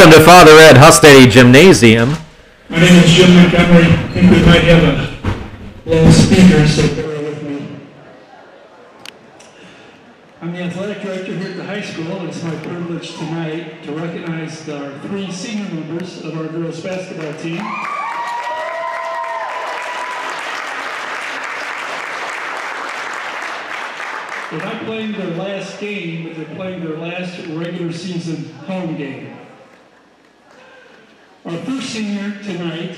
Welcome to Father Ed Hustedde Gymnasium. My name is Jim Montgomery. I think we might have a little speaker, so bear with me. I'm the athletic director here at the high school, and it's my privilege tonight to recognize our three senior members of our girls' basketball team. They're not playing their last game, but they're playing their last regular season home game. Our first senior tonight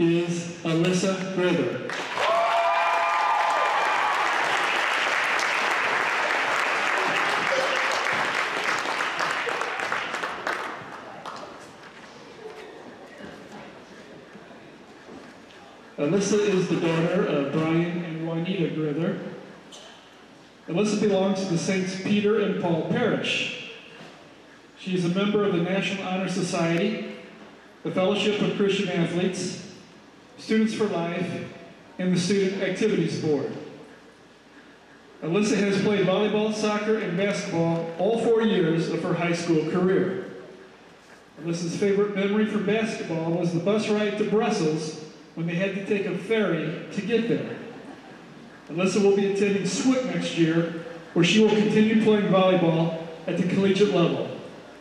is Alyssa Grither. Alyssa is the daughter of Brian and Juanita Grither. Alyssa belongs to the Saints Peter and Paul Parish. She is a member of the National Honor Society, the Fellowship of Christian Athletes, Students for Life, and the Student Activities Board. Alyssa has played volleyball, soccer, and basketball all four years of her high school career. Alyssa's favorite memory from basketball was the bus ride to Brussels when they had to take a ferry to get there. Alyssa will be attending SWIC next year, where she will continue playing volleyball at the collegiate level.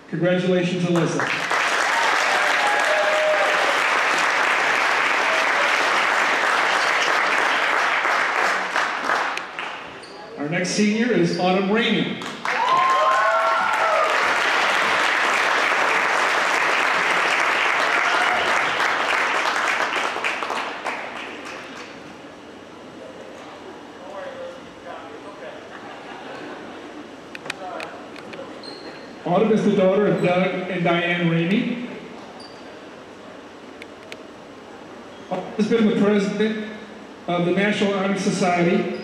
Congratulations, Alyssa. Senior is Autumn Rainey. Autumn is the daughter of Doug and Diane Rainey. Autumn has been the president of the National Honor Society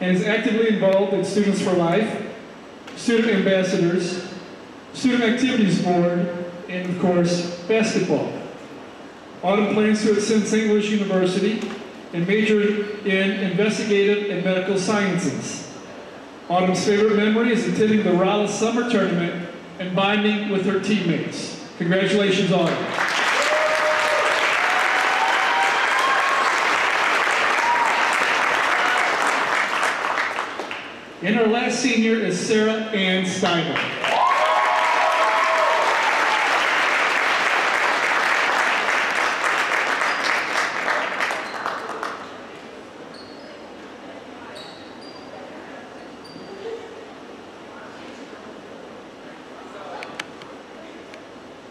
and is actively involved in Students for Life, Student Ambassadors, Student Activities Board, and of course, basketball. Autumn plans to attend St. Louis University and major in investigative and medical sciences. Autumn's favorite memory is attending the Raleigh Summer Tournament and bonding with her teammates. Congratulations, Autumn. And our last senior is Sarah Ann Steiner.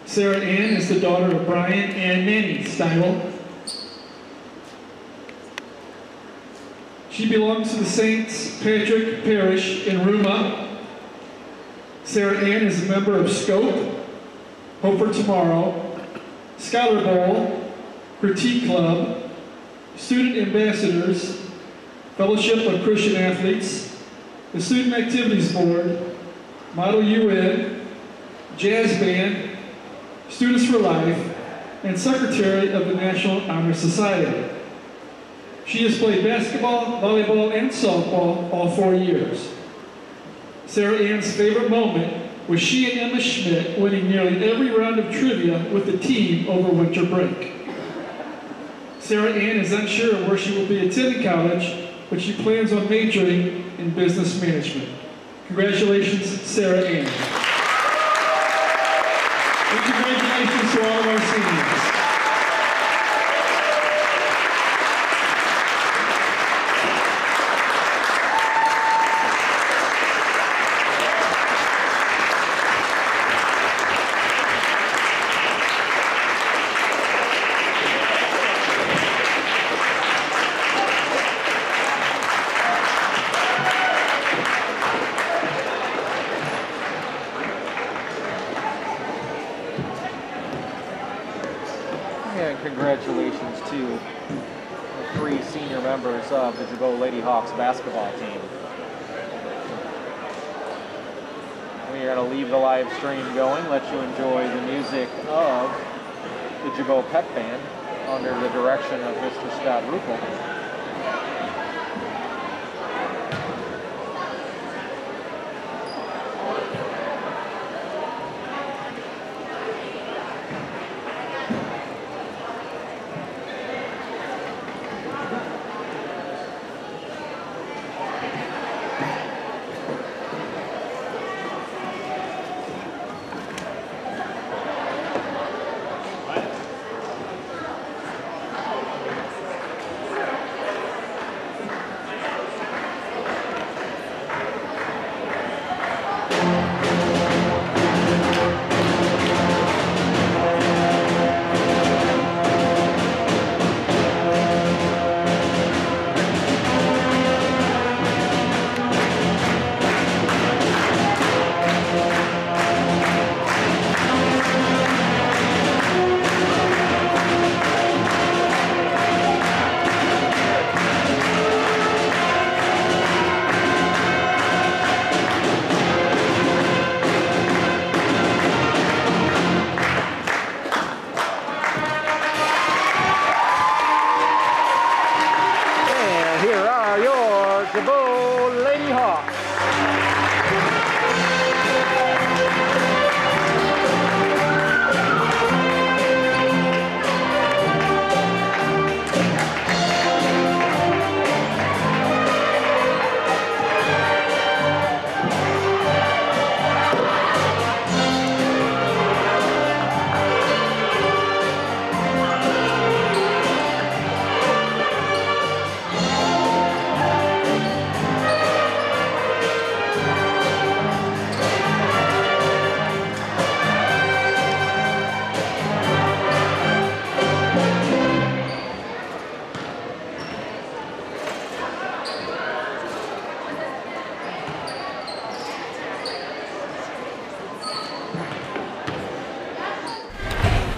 Sarah Ann is the daughter of Brian and Nanny Steibel. She belongs to the Saints Patrick Parish in Ruma. Sarah Ann is a member of SCOPE, Hope for Tomorrow, Scholar Bowl, Critique Club, Student Ambassadors, Fellowship of Christian Athletes, the Student Activities Board, Model UN, Jazz Band, Students for Life, and Secretary of the National Honor Society. She has played basketball, volleyball, and softball all four years. Sarah Ann's favorite moment was she and Emma Schmidt winning nearly every round of trivia with the team over winter break. Sarah Ann is unsure where she will be attending college, but she plans on majoring in business management. Congratulations, Sarah Ann. And congratulations to all of our seniors.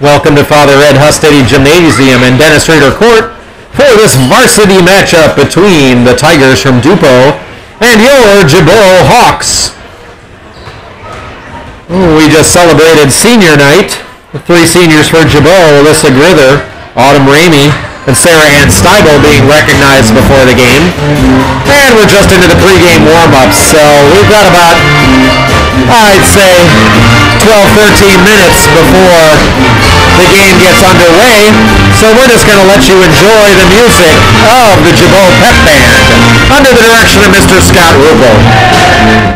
Welcome to Father Ed Hustedde Gymnasium and Dennis Reader Court for this varsity matchup between the Tigers from Dupo and your Gibault Hawks. We just celebrated senior night. Three seniors for Gibault, Alyssa Grither, Autumn Ramey, and Sarah Ann Steibel being recognized before the game. And we're just into the pregame warm-ups, so we've got about, I'd say, 12, 13 minutes before the game gets underway. So we're just going to let you enjoy the music of the Gibault Pep Band under the direction of Mr. Scott Ruppel.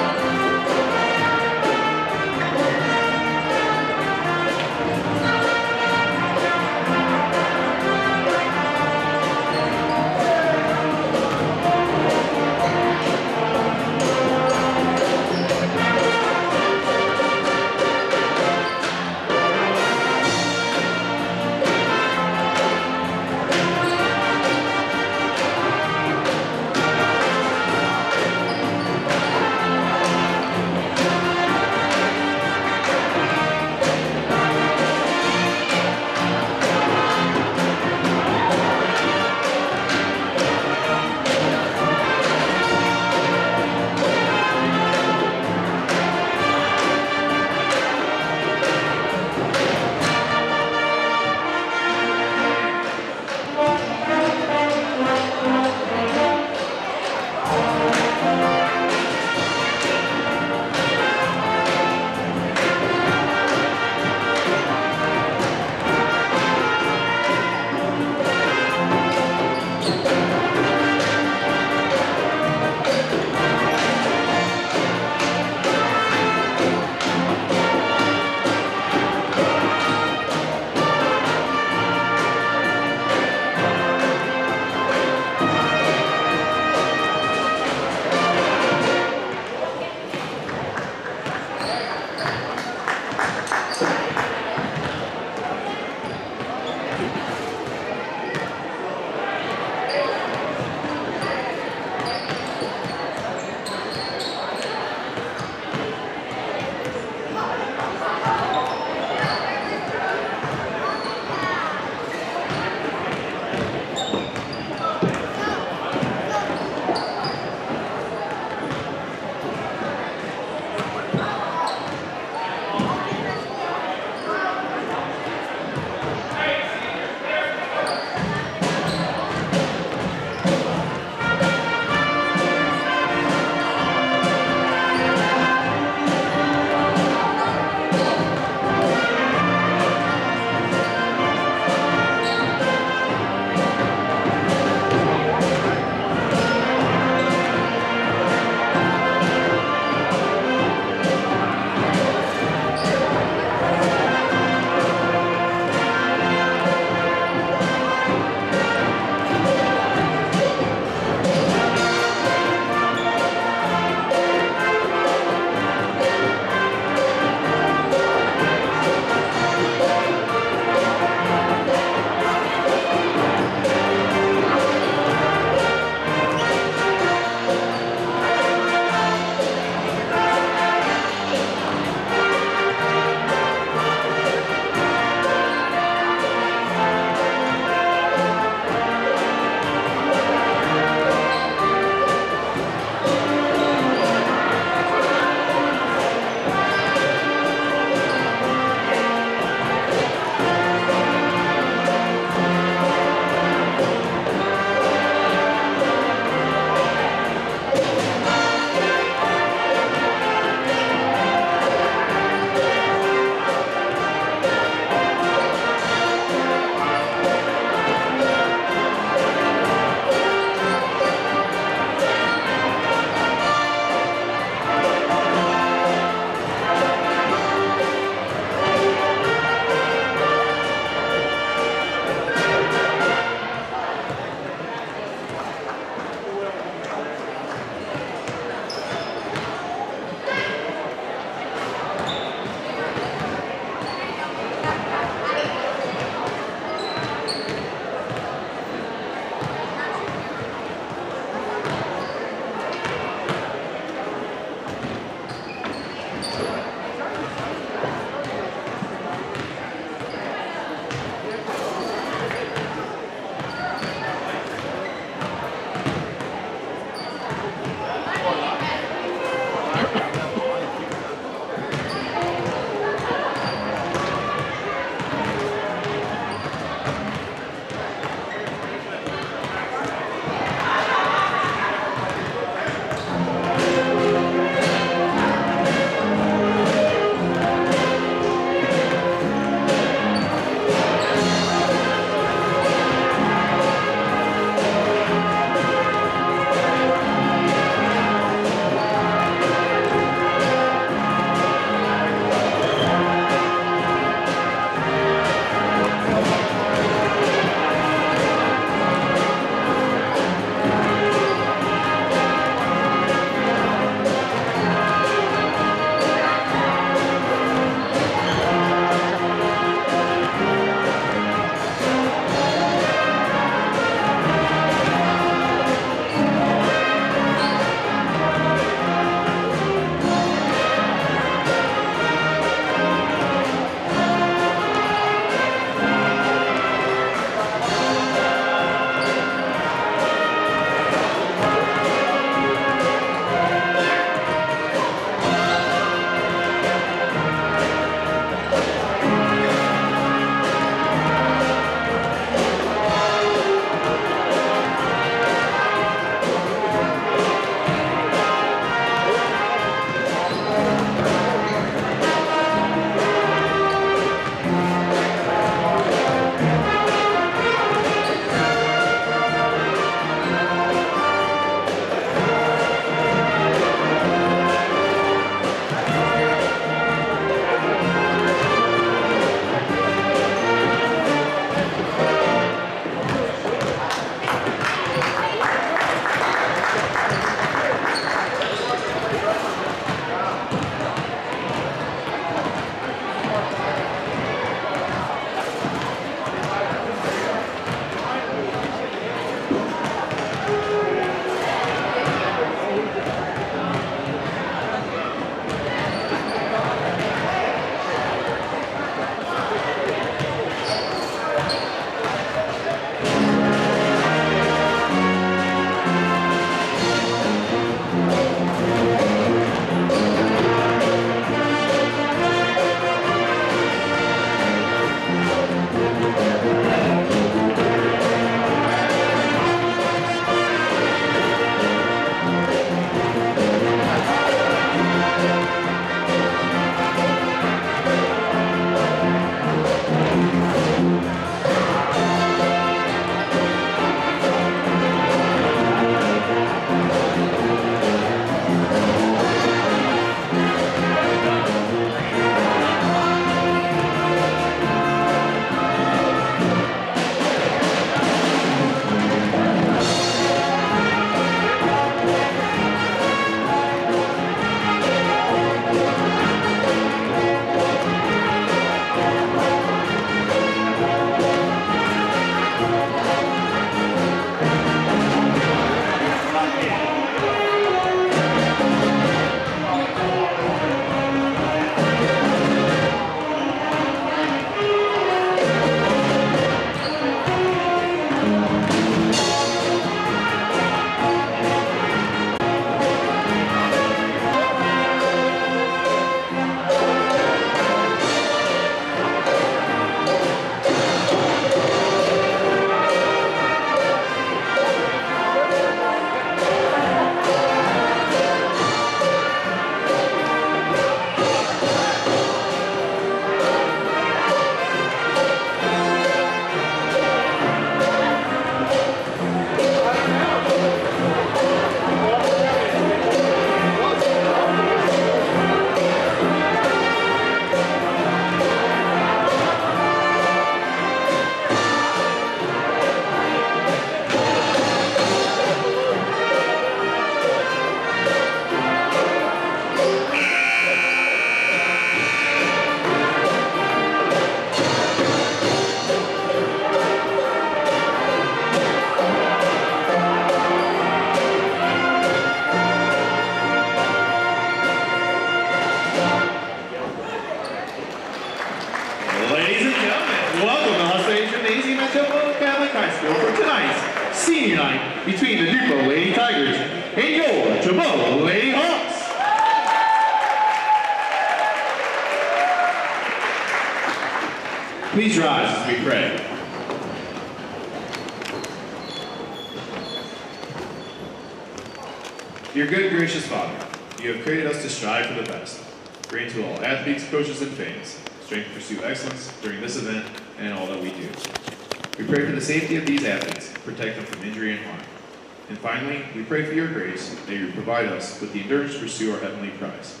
Provide us with the endurance to pursue our heavenly prize.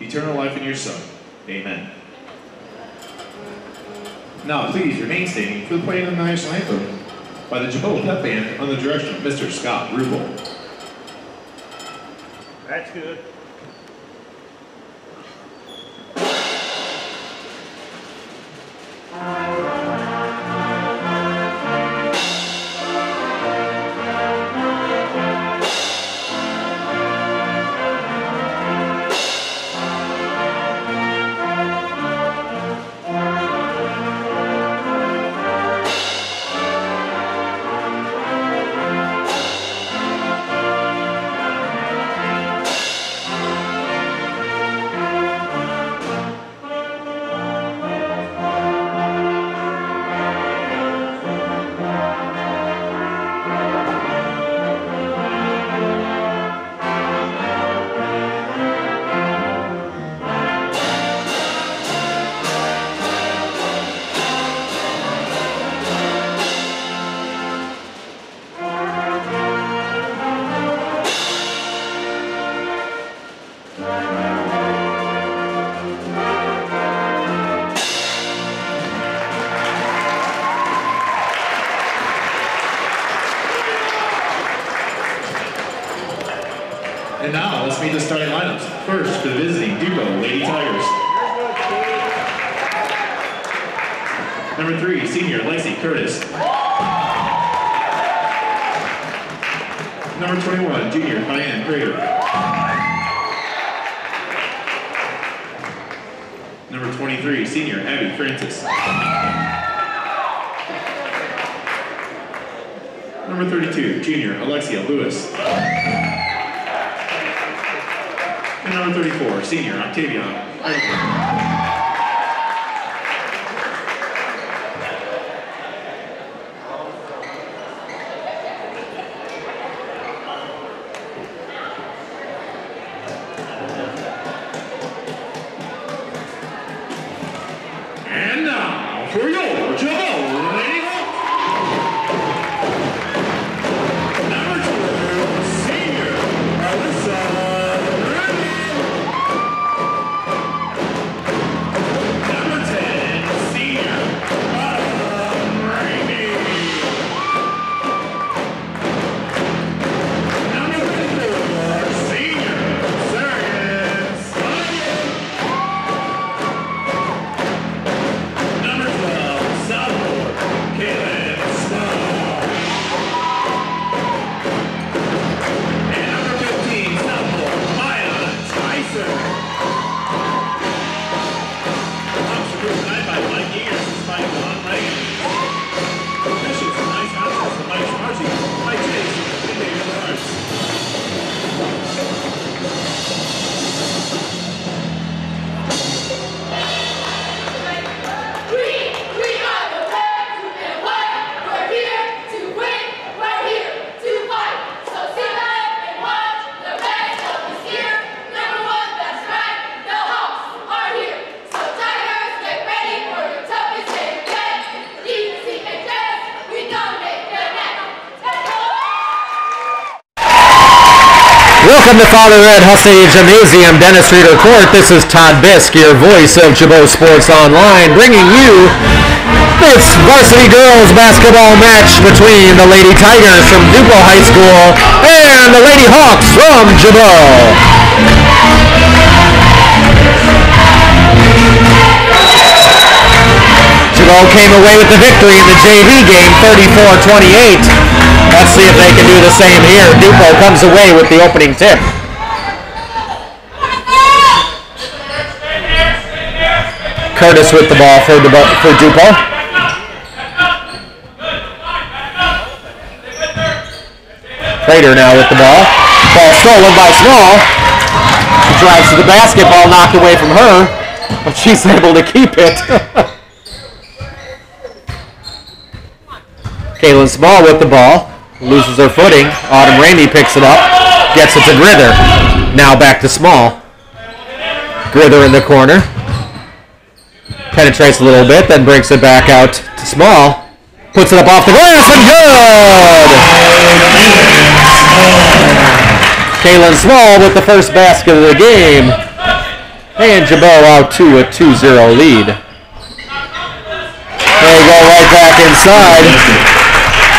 Eternal life in your Son. Amen. Now, please remain standing for the playing of the national anthem by the Gibault Pep Band under the direction of Mr. Scott Rubel. That's good. Welcome the Father Ed Hustedde Gymnasium, Dennis Reader Court. This is Todd Bisk, your voice of Gibault Sports Online, bringing you this varsity girls basketball match between the Lady Tigers from Dupo High School and the Lady Hawks from Gibault. Gibault came away with the victory in the JV game, 34-28. Let's see if they can do the same here. Dupo comes away with the opening tip. Curtis with the ball for, Dubo- for Dupo. Prater now with the ball. Ball stolen by Small. She drives to the basket, ball knocked away from her, but she's able to keep it. Kaylin Small with the ball, loses her footing. Autumn Ramey picks it up, gets it to Grither. Now back to Small. Grither in the corner. Penetrates a little bit, then brings it back out to Small. Puts it up off the glass and good! Kaylin Small with the first basket of the game. And Gibault out to a 2-0 lead. They go right back inside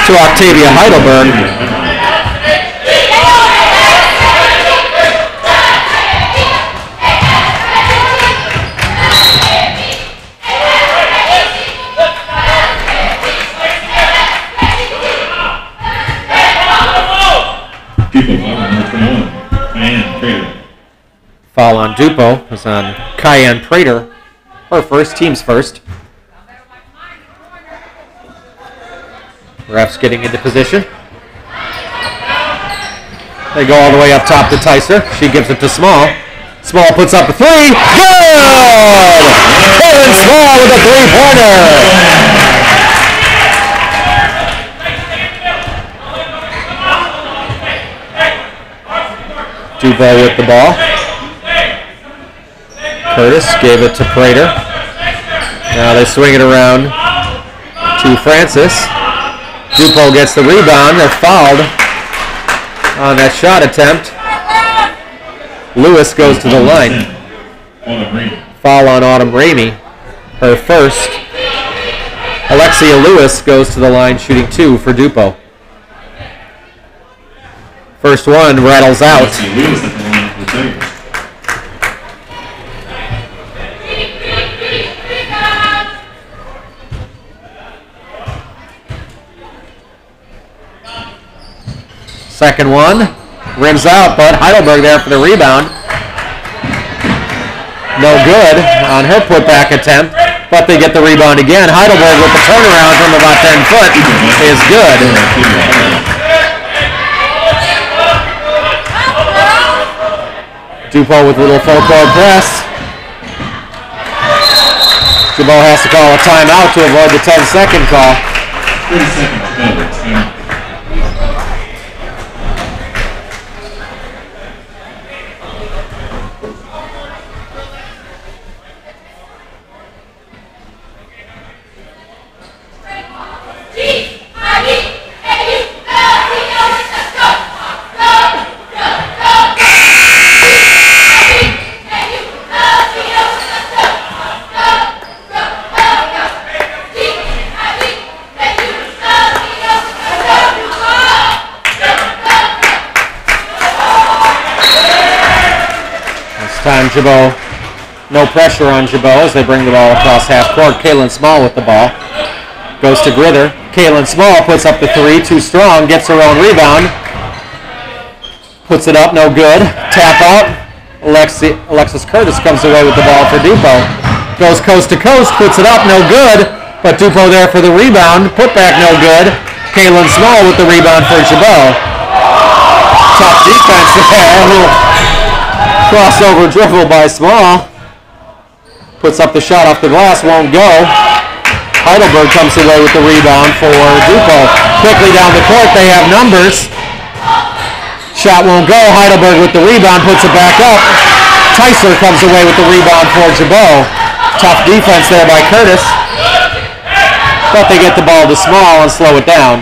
to Octavia Heidelberg. Foul on number 21. Diane Prater. Foul Dupo is on Cayenne Prater. Her first, team's first. Refs getting into position. They go all the way up top to Tyser. She gives it to Small. Small puts up a three. Good! Kevin Small with a three-pointer. Duval with the ball. Curtis gave it to Prater. Now they swing it around to Francis. Dupo gets the rebound. They're fouled on that shot attempt. Lewis goes to the line. Foul on Autumn Ramey. Her first. Alexia Lewis goes to the line shooting two for Dupo. First one rattles out. Second one rims out, but Heidelberg there for the rebound. No good on her putback attempt, but they get the rebound again. Heidelberg with the turnaround from about 10 foot is good. Dupo with a little full court press. Dupo has to call a timeout to avoid the 10 second call. Pressure on Gibault as they bring the ball across half court. Kalen Small with the ball. Goes to Grither. Kalen Small puts up the three, too strong, gets her own rebound. Puts it up, no good. Tap out. Alexi, Alexis Curtis comes away with the ball for Dupo. Goes coast to coast, puts it up, no good. But Dupo there for the rebound. Put back, no good. Kalen Small with the rebound for Gibault. Tough defense there. Crossover dribble by Small. Puts up the shot off the glass, won't go. Heidelberg comes away with the rebound for Dupo. Quickly down the court, they have numbers. Shot won't go. Heidelberg with the rebound, puts it back up. Tyser comes away with the rebound for Gibault. Tough defense there by Curtis. But they get the ball to Small and slow it down.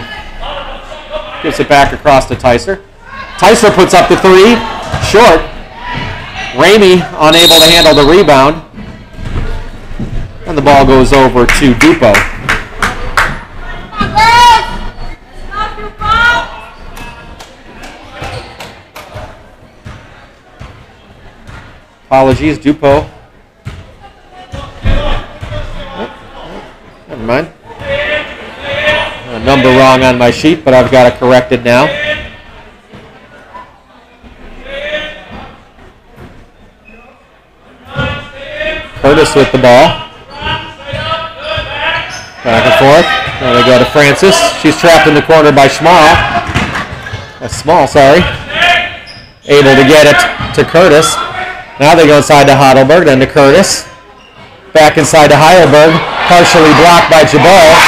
Gives it back across to Tyser. Tyser puts up the three. Short. Ramey unable to handle the rebound. And the ball goes over to Dupo. Apologies, Dupo. Oh, oh, Never mind. A number wrong on my sheet, but I've got it corrected now. Curtis with the ball. Back and forth. Now they go to Francis. She's trapped in the corner by Small. Uh, Small, sorry. able to get it to Curtis. Now they go inside to Heidelberg, then to Curtis. Back inside to Heidelberg, partially blocked by Gibault.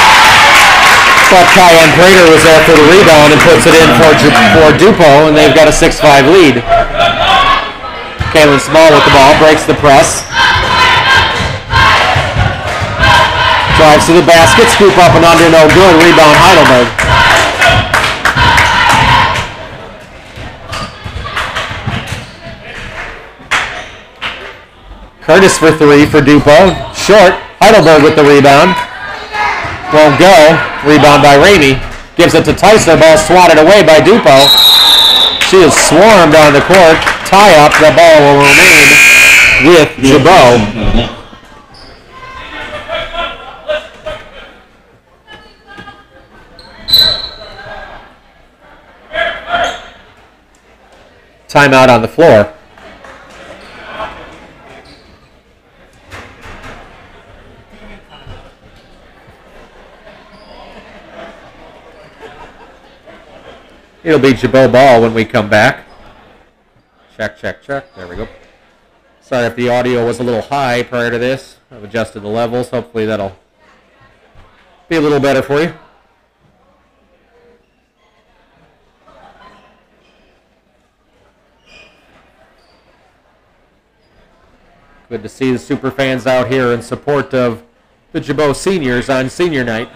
But Cayenne Prater was there for the rebound and puts it in for, for Dupo, and they've got a 6-5 lead. Kalen Small with the ball, breaks the press. Drives to the basket, scoop up and under, no good. Rebound Heidelberg. Curtis for three for Dupo. Short. Heidelberg with the rebound. Won't go. Rebound by Ramey. Gives it to Tyson. Ball swatted away by Dupo. She is swarmed on the court. Tie up. The ball will remain with Gibault. Timeout on the floor. It'll be Gibault ball when we come back. Check, check, check. There we go. Sorry if the audio was a little high prior to this. I've adjusted the levels. Hopefully that'll be a little better for you. Good to see the super fans out here in support of the Gibault seniors on senior night.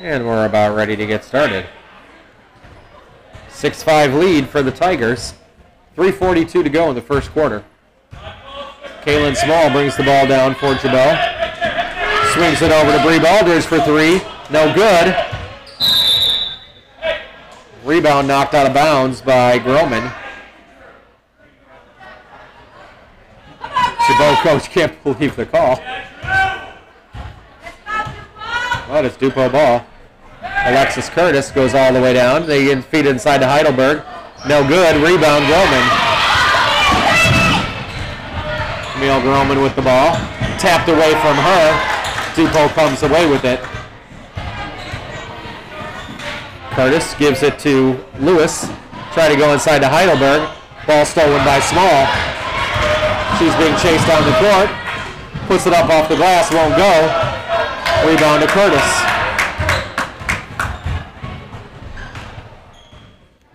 And we're about ready to get started. 6-5 lead for the Tigers. 3.42 to go in the first quarter. Kalen Small brings the ball down for Gibault. Swings it over to Bree Baldridge for three. No good. Rebound knocked out of bounds by Groman. Gibault coach can't believe the call. Well, it's Dupo ball. Alexis Curtis goes all the way down. They feed inside to Heidelberg. No good. Rebound Groman. Camille Groman with the ball. Tapped away from her. Dupo comes away with it. Curtis gives it to Lewis. Try to go inside to Heidelberg. Ball stolen by Small. She's being chased down the court. Puts it up off the glass. Won't go. Rebound to Curtis.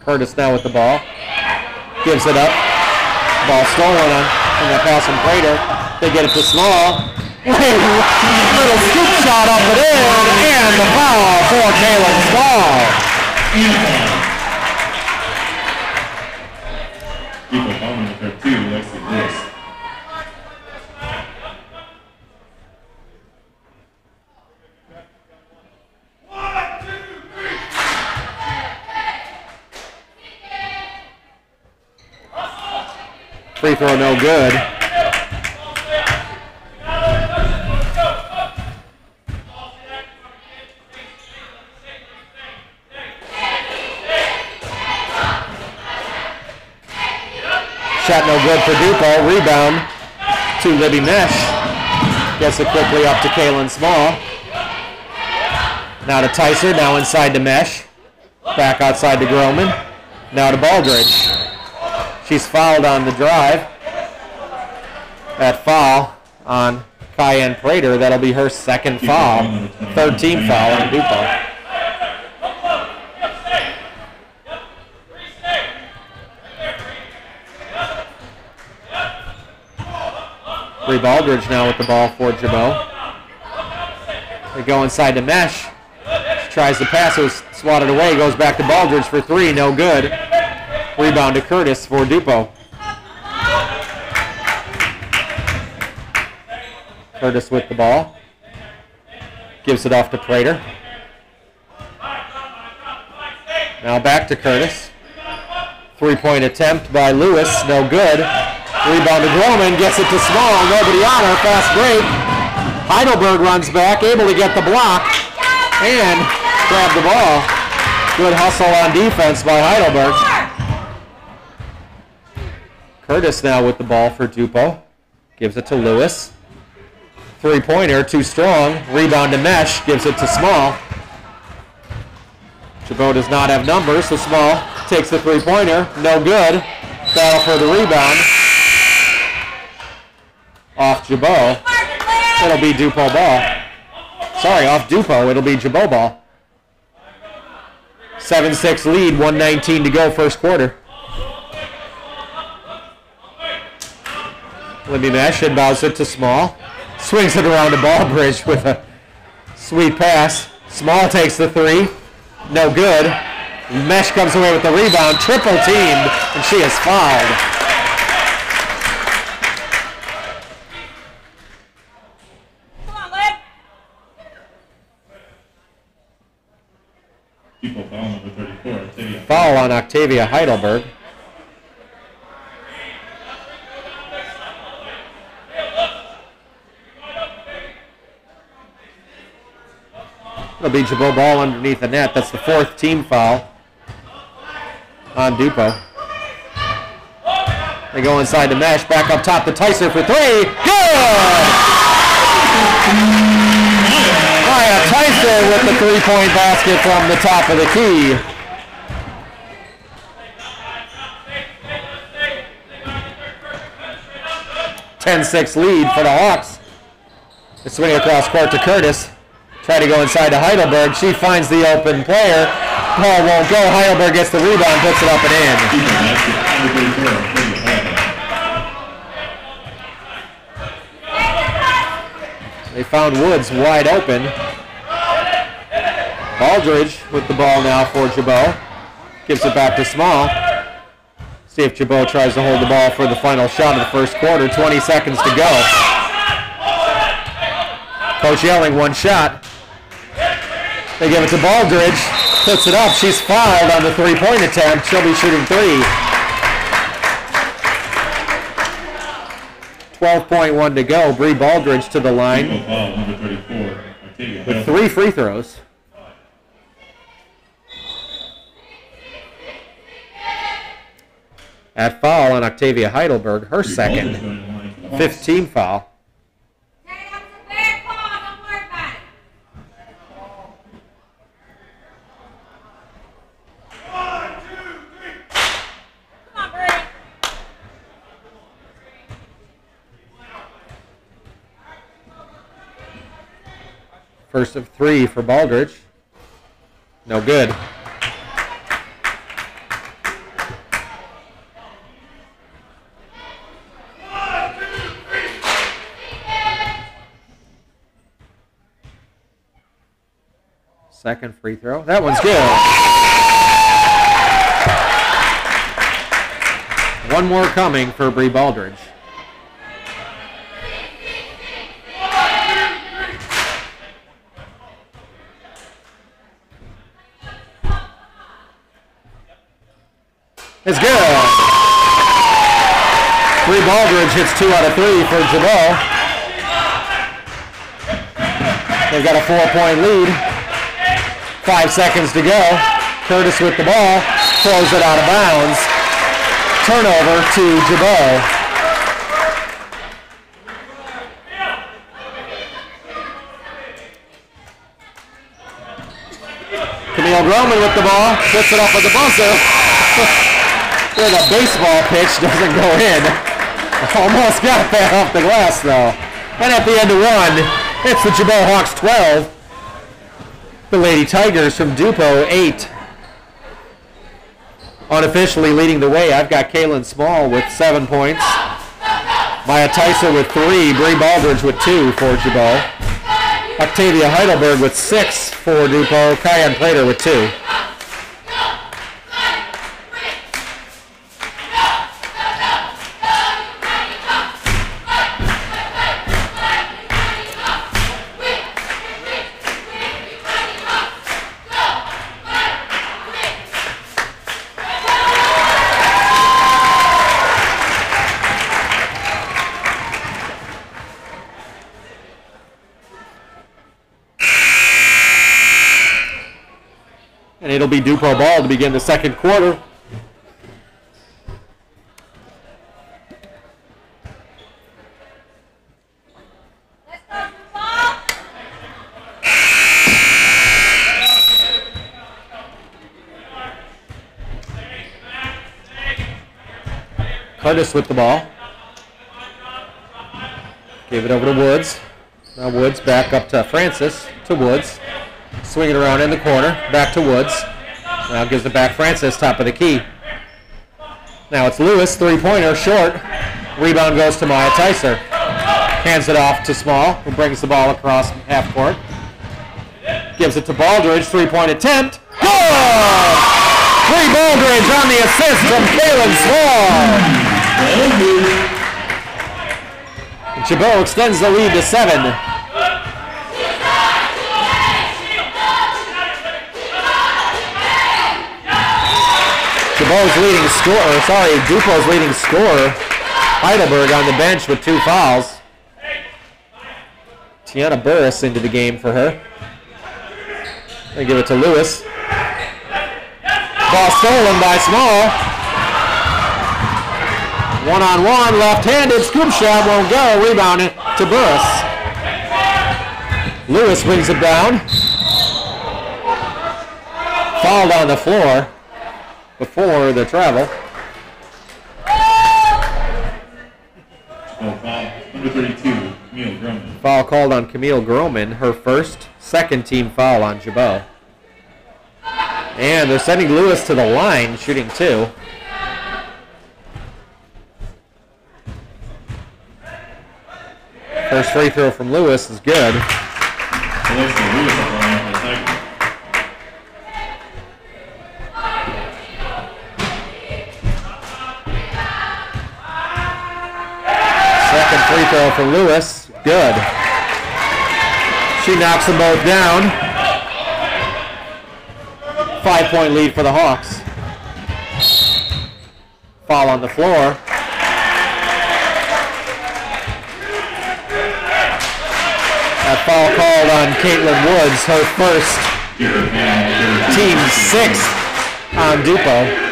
Curtis now with the ball. Gives it up. Ball stolen on from the pass from Prater. They get it to Small. Little scoop shot up and in, and the foul for Kalen Small. Keep ball with her too, Lexi Lewis. Free throw no good. Shot no good for Dupo. Rebound to Libby Mesh. Gets it quickly up to Kalen Small. Now to Tyser. Now inside to Mesh. Back outside to Groman. Now to Baldridge. She's fouled on the drive. That foul on Cayenne Prater. That'll be her second foul. Third team foul on Dupo. Bree Baldridge now with the ball for Gibault. They go inside to Mesh. She tries to pass. It was swatted away. Goes back to Baldridge for three. No good. Rebound to Curtis for Dupo. Curtis with the ball. Gives it off to Prater. Now back to Curtis. Three-point attempt by Lewis. No good. Rebound to Groman. Gets it to Small. Nobody on her. Fast break. Heidelberg runs back. Able to get the block. And grab the ball. Good hustle on defense by Heidelberg. Curtis now with the ball for Dupo. Gives it to Lewis. Three pointer, too strong. Rebound to Mesh, gives it to Small. Gibault does not have numbers, so Small takes the three pointer. No good. Battle for the rebound. Off Gibault. It'll be Dupo ball. Sorry, off Dupo. It'll be Gibault ball. 7-6 lead, 119 to go first quarter. Libby Mesh inbounds it to Small. Swings it around the Baldridge with a sweet pass. Small takes the three. No good. Mesh comes away with the rebound. Triple teamed, and she is fouled. Come on, Leg. People foul number 34, Foul on Octavia Heidelberg. It'll be Gibault ball underneath the net. That's the fourth team foul on Dupo. They go inside the mesh, back up top to Tyson for three. Good! Maya Tyson with the three-point basket from the top of the key. Ten-six lead for the Hawks. They swing across court to Curtis. Try to go inside to Heidelberg. She finds the open player. Paul won't go. Heidelberg gets the rebound, puts it up and in. People basket, number 34, Octavia Heidelberg. They found Woods wide open. Aldridge with the ball now for Gibault. Gives it back to Small. See if Gibault tries to hold the ball for the final shot of the first quarter. 20 seconds to go. Coach yelling one shot. They give it to Baldridge. Puts it up. She's fouled on the three-point attempt. She'll be shooting three. 12.1 to go. Bree Baldridge to the line People foul number 34, Octavia with three free throws. At foul on Octavia Heidelberg, her second. boulders going to the line for the Hawks. 15 foul. Turn it up to fair ball. Don't worry about it. Come on, Brady. First of three for Baldridge. No good. Second free throw. That one's good. One more coming for Bree Baldridge. It's good. Bree Baldridge hits two out of three for Gibault. They've got a four-point lead. Five seconds to go. Curtis with the ball. Throws it out of bounds. Turnover to Gibault. Camille Groman with the ball. Puts it up with the buzzer. Where the baseball pitch doesn't go in. Almost got that off the glass though. And at the end of one, it's the Gibault Hawks 12. The Lady Tigers from Dupo 8. Unofficially leading the way, I've got Kaylin Small with 7 points. Maya Tyson with 3. Bree Baldridge with 2 for Gibault. Octavia Heidelberg with 6 for Dupo. Cayenne Prater with 2. Afro ball to begin the second quarter. Curtis with the ball. Gave it over to Woods. Now Woods back up to Francis, to Woods. Swing it around in the corner, back to Woods. Now gives it back Francis, top of the key. Now it's Lewis, three-pointer, short. Rebound goes to Maya Tyser. Hands it off to Small, who brings the ball across half court. Gives it to Baldridge, three-point attempt. Good! Bree Baldridge on the assist from Kalen Small. Gibault extends the lead to seven. Gibault's leading scorer, sorry, Dupo's leading scorer. Heidelberg on the bench with two fouls. Tiana Burris into the game for her. They give it to Lewis. Ball stolen by Small. One on one, left-handed scoop shot won't go. Rebounded to Burris. Lewis brings it down. Fouled on the floor before the travel. Oh, foul. Number 32, Camille Drummond. Foul called on Camille Groman, her first, second team foul on Gibault. And they're sending Lewis to the line, shooting two. First free throw from Lewis is good. Free throw for Lewis, good. She knocks them both down. Five point lead for the Hawks. Fall on the floor. That foul called on Caitlin Woods, her first team sixth on Dupo.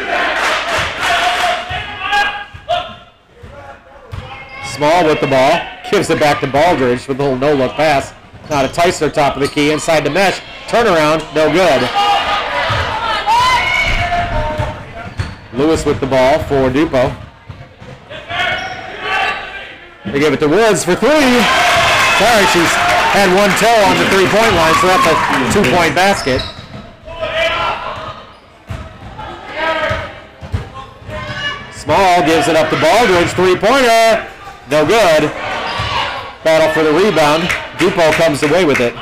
Small with the ball. Gives it back to Baldridge with a little no-look pass. Now to Tyser, top of the key, inside the mesh. Turnaround, no good. Lewis with the ball for Dupo. They give it to Woods for three. Sorry, she's had one toe on the three-point line, so that's a two-point basket. Small gives it up to Baldridge, three-pointer, no good. Battle for the rebound. Dupo comes away with it.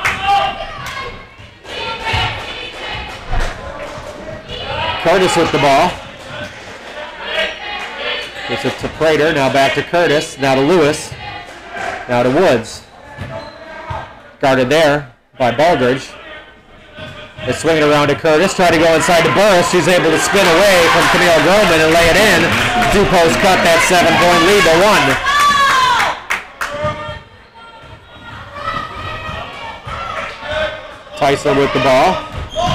Curtis with the ball. Gives it to Prater, now back to Curtis, now to Lewis, now to Woods. Guarded there by Baldridge. They swing it around to Curtis, try to go inside to Burris. She's able to spin away from Camille Groman and lay it in. Dupo's cut that seven-point lead to one. Tyson with the ball.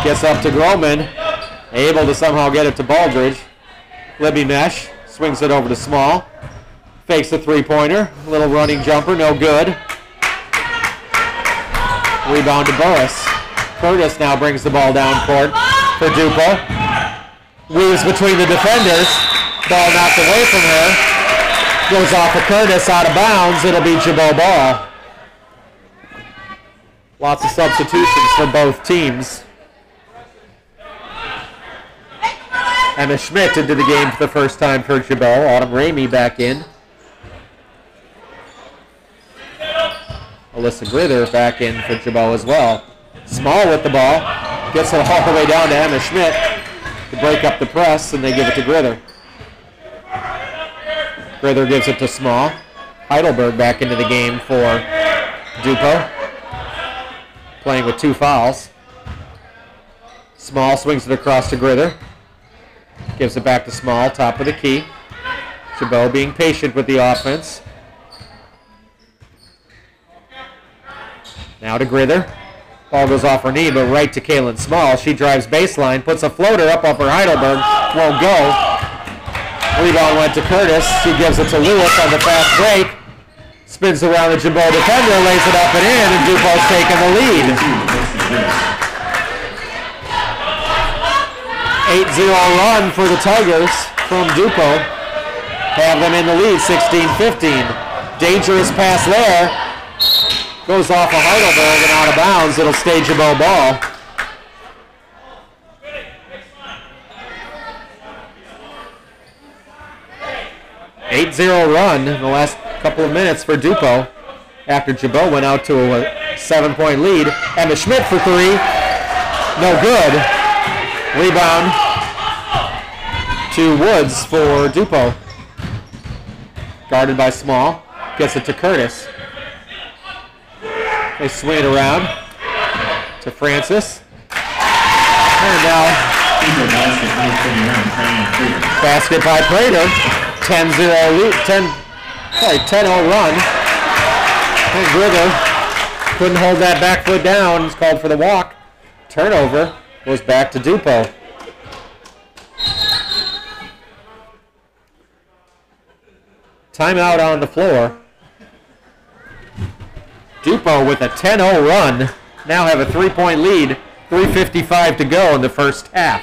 Gets up to Groman. Able to somehow get it to Baldridge. Libby Mesh swings it over to Small. Fakes the three-pointer. Little running jumper, no good. Rebound to Burris. Curtis now brings the ball down court for Dupo. Weaves between the defenders. Ball knocked away from her. Goes off of Curtis out of bounds. It'll be Gibault ball. Lots of substitutions for both teams. Emma Schmidt into the game for the first time for Gibault. Autumn Ramey back in. Alyssa Grither back in for Gibault as well. Small with the ball. Gets it all the way down to Emma Schmidt to break up the press, and they give it to Grither. Grither gives it to Small. Heidelberg back into the game for Dupo. Playing with two fouls. Small swings it across to Grither. Gives it back to Small, top of the key. Gibault being patient with the offense. Now to Grither. Ball goes off her knee, but right to Kaylin Small. She drives baseline, puts a floater up off her Heidelberg. Won't go. Rebound went to Curtis. She gives it to Lewis on the fast break. Spins around the Gibault defender, lays it up and in, and Dupo's taking the lead. 8-0 run for the Tigers from Dupo. have them in the lead, 16-15. Dangerous pass there. Goes off of Heidelberg and out of bounds. It'll stay Gibault ball. Eight zero run in the last couple of minutes for Dupo after Gibault went out to a seven point lead. Emma Schmidt for three. No good. Rebound to Woods for Dupo. Guarded by Small. Gets it to Curtis. They swing it around to Francis. And now basket, number 21, Ryan Krieger. basket by Prater. 10-0 lead. 10, sorry, 10-0 run. And Grither couldn't hold that back foot down. He's called for the walk. Turnover goes back to Dupo. Timeout on the floor. Dupo with a 10-0 run. Now have a three-point lead. 3.55 to go in the first half.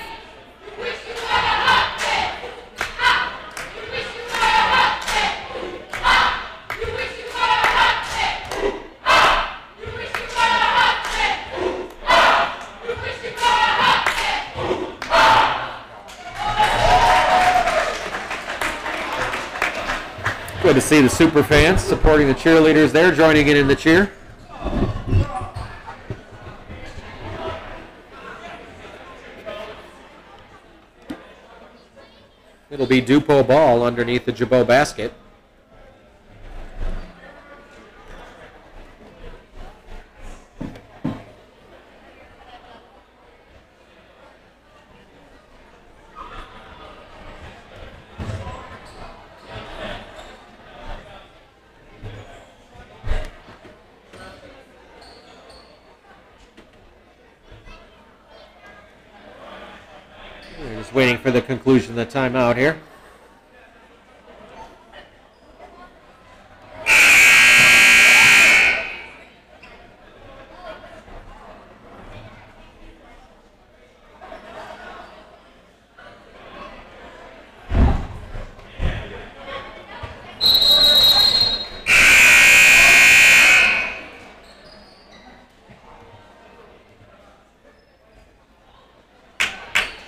To see the super fans supporting the cheerleaders there, joining in in the cheer. It'll be Dupo ball underneath the Gibault basket. We're just waiting for the conclusion of the timeout here.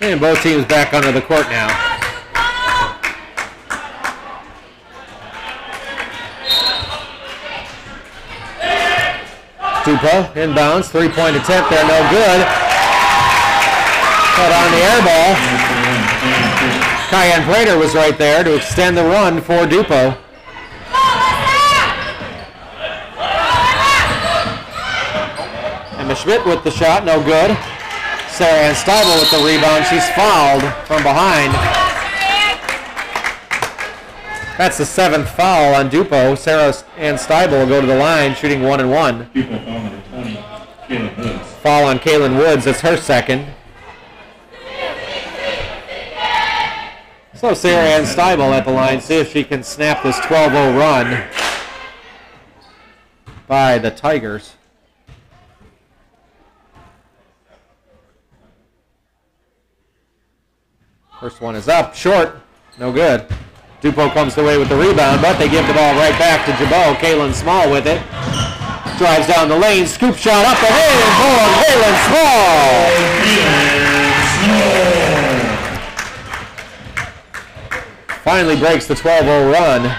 And both teams back onto the court now. Inbounds, three-point attempt there, no good. But on the air ball, Cayenne Prater was right there to extend the run for Dupo. Emma Schmidt with the shot, no good. Sarah Ann Steibel with the rebound. She's fouled from behind. That's the seventh foul on Dupo. Sarah Ann Steibel will go to the line, shooting one and one. People foul number 20, Caleb Woods. Foul on Kaylin Woods. That's her second. So Sarah Ann Steibel at the line. See if she can snap this 12-0 run by the Tigers. First one is up, short, no good. Dupo comes away with the rebound, but they give the ball right back to Gibault. Kalen Small with it. Drives down the lane, scoop shot up and in for Kalen Small. Finally breaks the 12-0 run.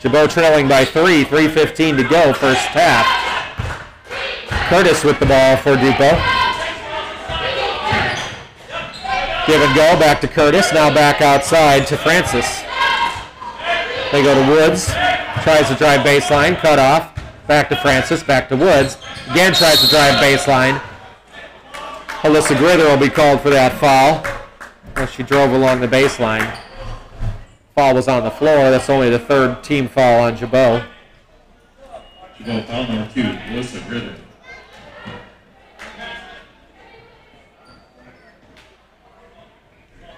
Gibault trailing by three, 3.15 to go, first half. Curtis with the ball for Dupo. Give and go back to Curtis. Now back outside to Francis. They go to Woods. Tries to drive baseline. Cut off. Back to Francis. Back to Woods. Again tries to drive baseline. Alyssa Grither will be called for that foul. As she drove along the baseline. Foul was on the floor. That's only the third team foul on Gibault. Gibault foul number two, Melissa Grither.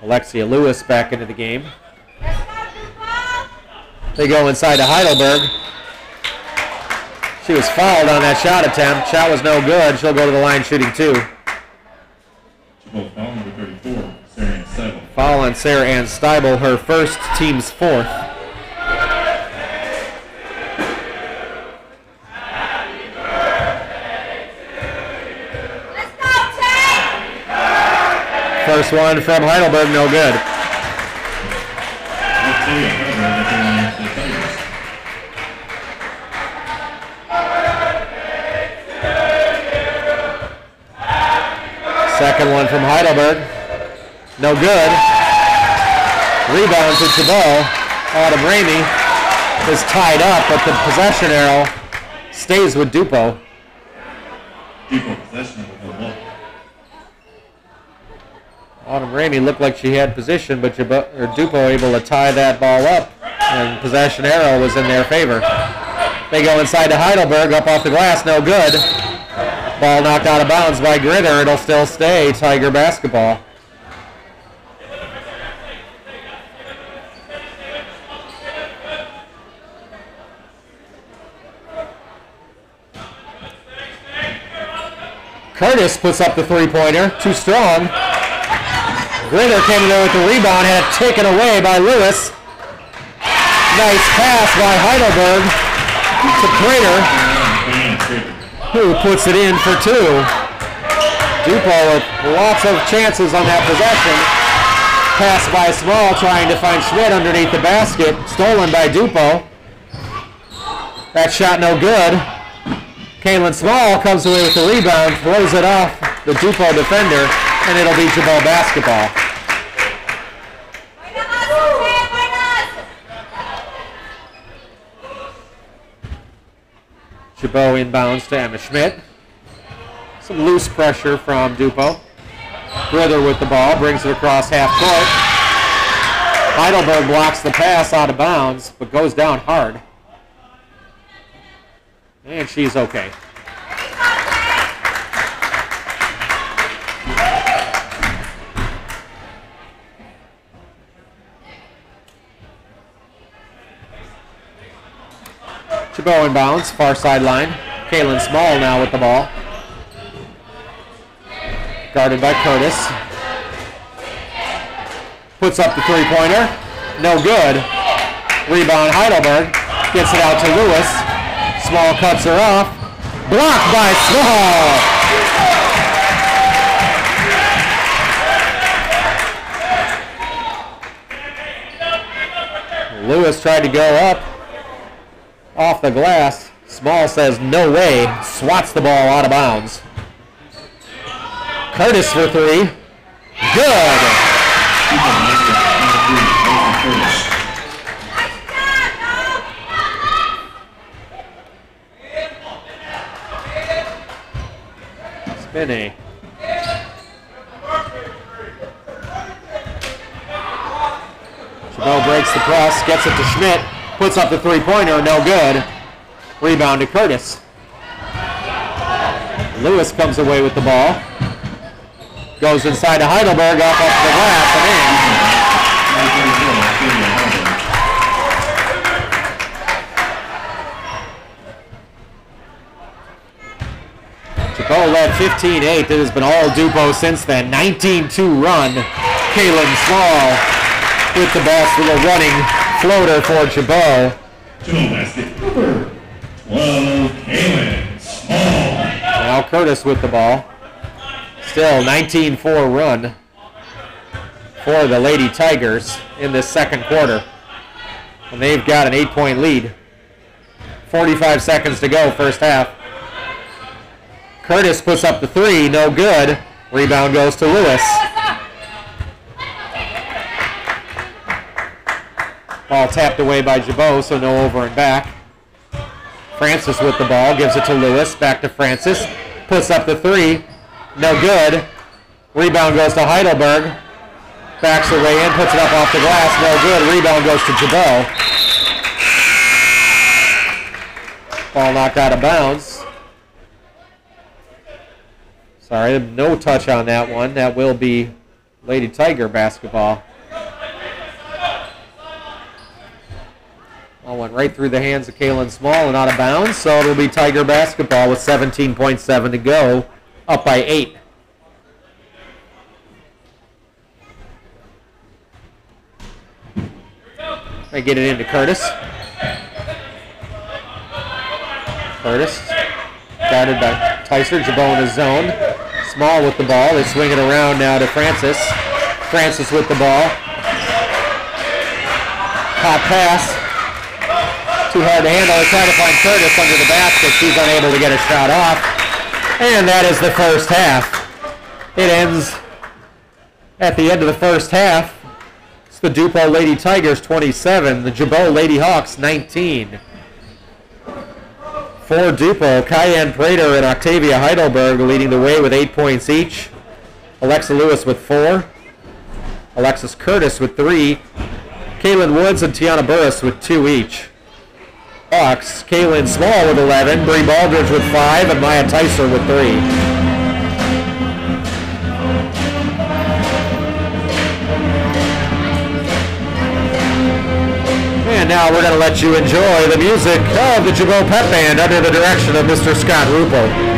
Alexia Lewis back into the game. They go inside to Heidelberg. She was fouled on that shot attempt. Shot was no good. She'll go to the line shooting two. Foul, number 34, Sarah Ann Foul on Sarah Ann Steibel, her first team's fourth. First one from Heidelberg, no good. Second one from Heidelberg. No good. Rebound to Gibault. Autumn Ramey is tied up, but the possession arrow stays with Dupo. Dupo possession. Autumn Ramey looked like she had position, but Dupo able to tie that ball up, and possession arrow was in their favor. They go inside to Heidelberg, up off the glass, no good. Ball knocked out of bounds by Grither. It'll still stay Tiger basketball. Curtis puts up the three-pointer, too strong. Grither came in there with the rebound, had it taken away by Lewis. Nice pass by Heidelberg to Prater. Who puts it in for two. Dupo with lots of chances on that possession. Pass by Small trying to find Schmidt underneath the basket. Stolen by Dupo. That shot no good. Kalen Small comes away with the rebound, throws it off the Dupo defender, and it'll be Gibault basketball. Gibault inbounds to Emma Schmidt. Some loose pressure from Dupo. Grither with the ball, brings it across half court. Heidelberg blocks the pass out of bounds, but goes down hard. And she's okay. Gibault inbounds, far sideline. Kalen Small now with the ball. Guarded by Curtis. Puts up the three-pointer. No good. Rebound Heidelberg. Gets it out to Lewis. Small cuts her off. Blocked by Small. Lewis tried to go up off the glass. Small says no way. Swats the ball out of bounds. Curtis for three. Good. Spinney. Gibault breaks the press, gets it to Schmidt, puts up the three-pointer, no good. Rebound to Curtis. Lewis comes away with the ball. Goes inside to Heidelberg, off up the glass and in. Number 34, Sylvia Heidelberg. Gibault led 15-8. It has been all Dupo since then. 19-2 run. Kalen Small with the a running floater for. Joe basket number 12, Kalen Small. Now Curtis with the ball. Still 19-4 run for the Lady Tigers in this second quarter. And they've got an eight-point lead. 45 seconds to go, first half. Curtis puts up the three, no good. Rebound goes to Lewis. Ball tapped away by Gibault, so no over and back. Francis with the ball, gives it to Lewis, back to Francis, puts up the three, no good. Rebound goes to Heidelberg, backs away in, puts it up off the glass, no good. Rebound goes to Gibault. Ball knocked out of bounds. Sorry, no touch on that one. That will be Lady Tiger basketball. Ball went right through the hands of Kalen Small and out of bounds, so it'll be Tiger basketball with 17.7 to go, up by eight. They get it into Curtis. Curtis, guarded by Tyser, Gibault in zone. Small with the ball. They swing it around now to Francis. Francis with the ball. Hot pass. Too hard to handle. They're trying to find Curtis under the basket. She's unable to get a shot off. And that is the first half. It ends at the end of the first half. It's the Dupo Lady Tigers 27, the Gibault Lady Hawks 19. For Dupo, Cayenne Prater and Octavia Heidelberg leading the way with eight points each. Alexa Lewis with four. Alexis Curtis with three. Kaylin Woods and Tiana Burris with two each. Hawks, Kaylin Small with 11, Bree Baldridge with five, and Maya Tyser with three. And now we're going to let you enjoy the music of the Gibault Pep Band under the direction of Mr. Scott Ruppel.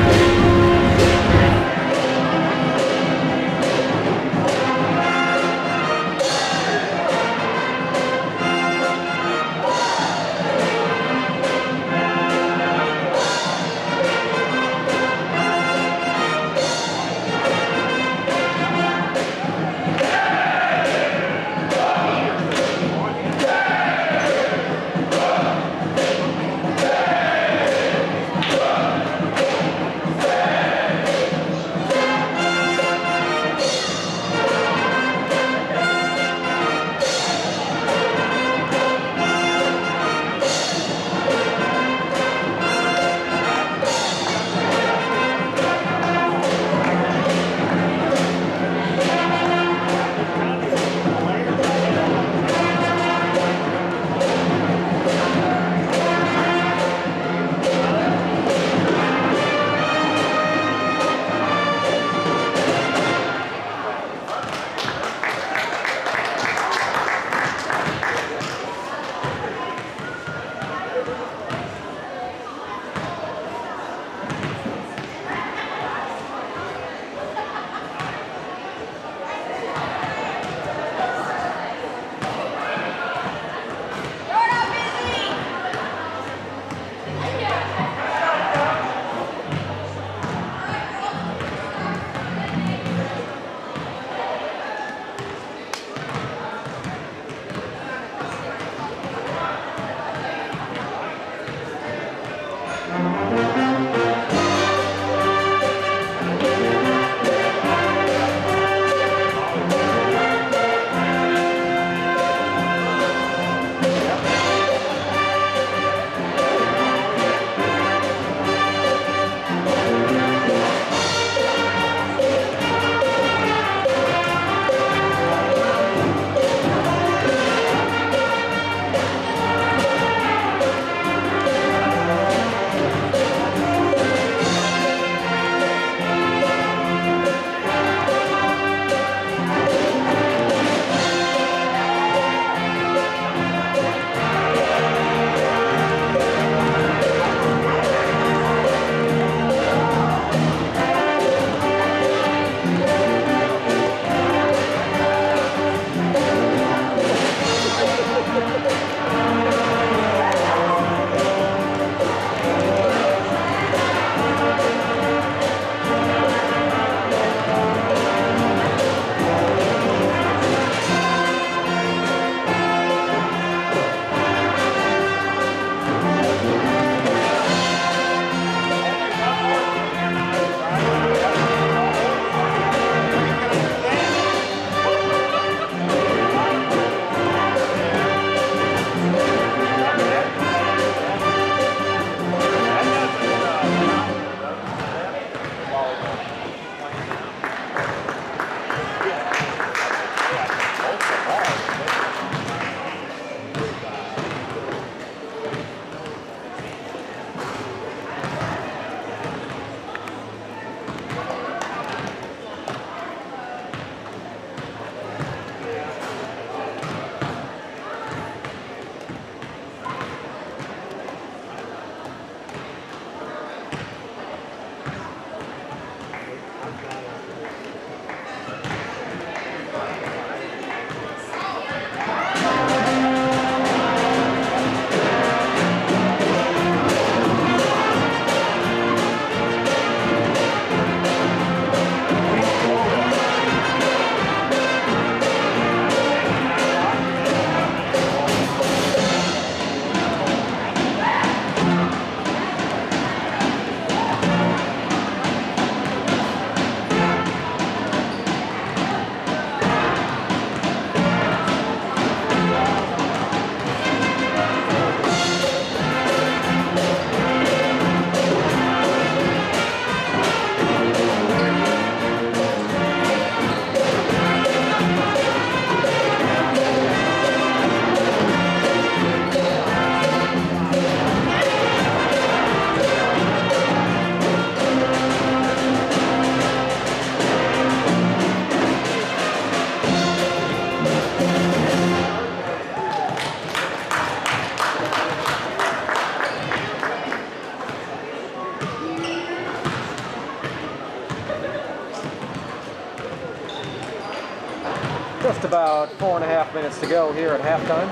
To go here at halftime.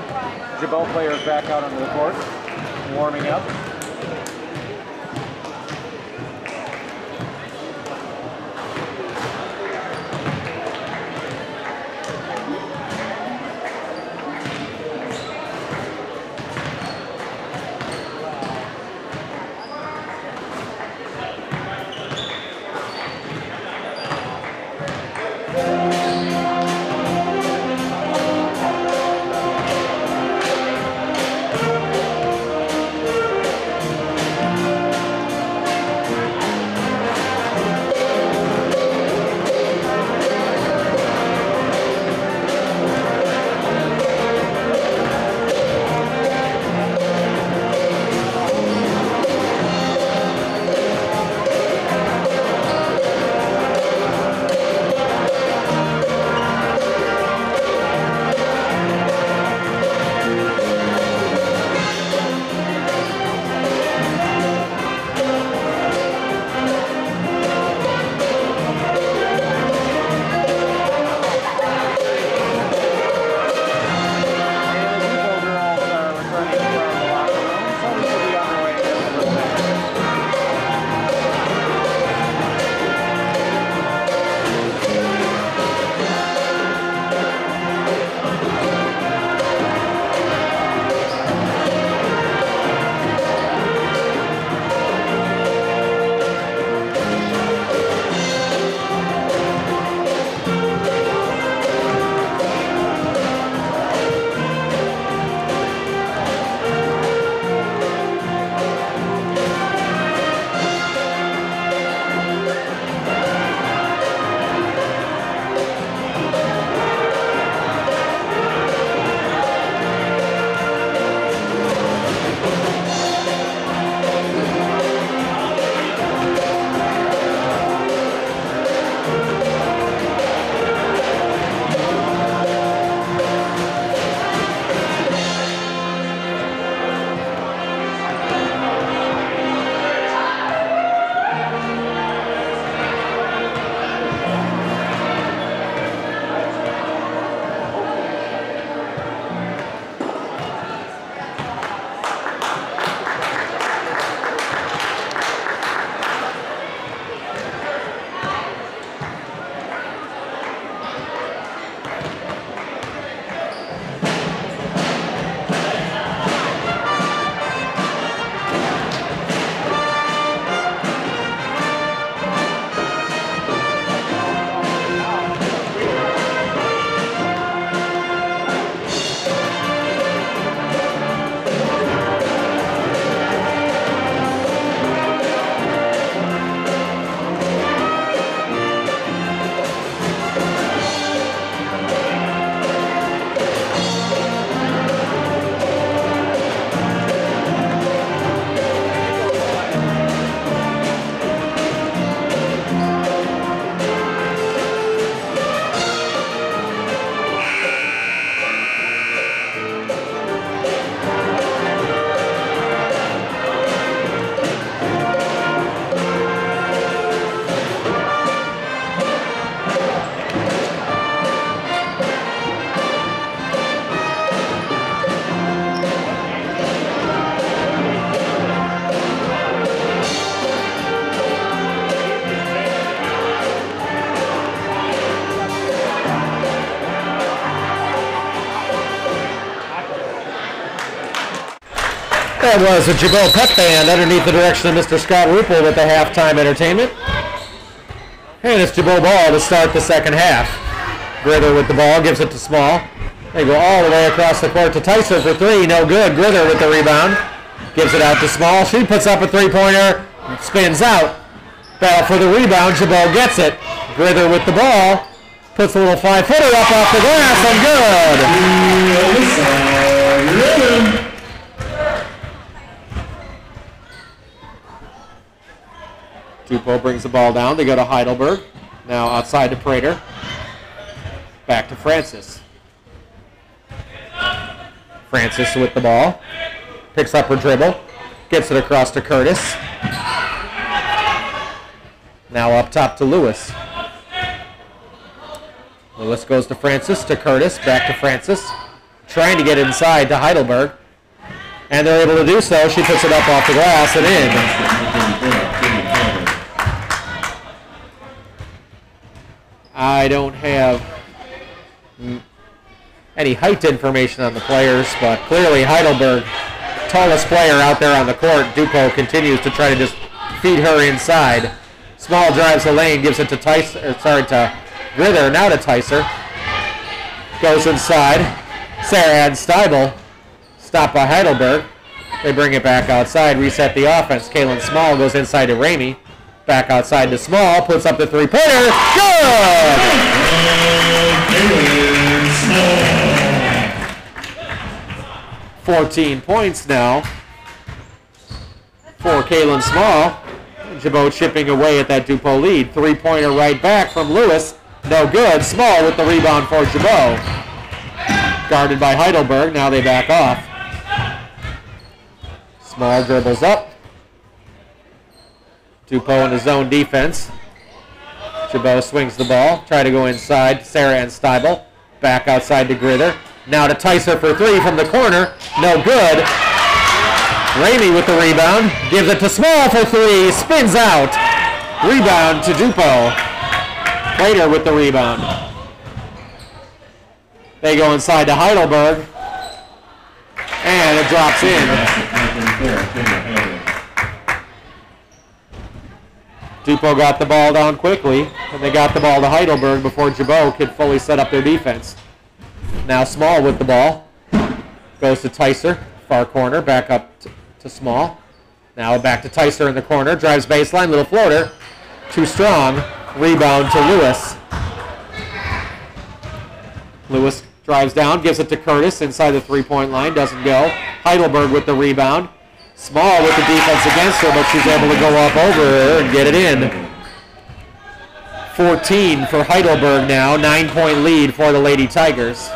Gibault players back out onto the court, warming up. That was the Gibault Pep Band underneath the direction of Mr. Scott Ruppel with the halftime entertainment. And it's Gibault ball to start the second half. Grither with the ball, gives it to Small. They go all the way across the court to Tyson for three. No good. Grither with the rebound. Gives it out to Small. She puts up a three-pointer. Spins out. Battle for the rebound. Gibault gets it. Grither with the ball. Puts a little five-footer up off the glass and good. Dupo brings the ball down. They go to Heidelberg. Now outside to Prater. Back to Francis. Francis with the ball. Picks up her dribble. Gets it across to Curtis. Now up top to Lewis. Lewis goes to Francis, to Curtis, back to Francis. Trying to get inside to Heidelberg. And they're able to do so. She puts it up off the glass and in. I don't have any height information on the players, but clearly Heidelberg, tallest player out there on the court, Dupo continues to try to just feed her inside. Small drives the lane, gives it to Tyser, sorry, to Rither, now to Tyser. Goes inside. Sarah Ann Steibel stop by Heidelberg. They bring it back outside, reset the offense. Kalen Small goes inside to Ramey. Back outside to Small, puts up the three-pointer. Good! 14 points now for Kalen Small. Gibault chipping away at that Dupo lead. Three-pointer right back from Lewis. No good. Small with the rebound for Gibault. Guarded by Heidelberg. Now they back off. Small dribbles up. Dupo in his zone defense. Gibault swings the ball. Try to go inside. Sarah Ann Steibel. Back outside to Grither. Now to Tyser for three from the corner. No good. Ramey with the rebound. Gives it to Small for three. Spins out. Rebound to Dupo. Prater with the rebound. They go inside to Heidelberg. And it drops in. Dupo got the ball down quickly, and they got the ball to Heidelberg before Gibault could fully set up their defense. Now Small with the ball. Goes to Tyser, far corner, back up to, Small. Now back to Tyser in the corner, drives baseline, little floater. Too strong. Rebound to Lewis. Lewis drives down, gives it to Curtis inside the three-point line, doesn't go. Heidelberg with the rebound. Small with the defense against her, but she's able to go up over her and get it in. 14 for Heidelberg now, nine-point lead for the Lady Tigers.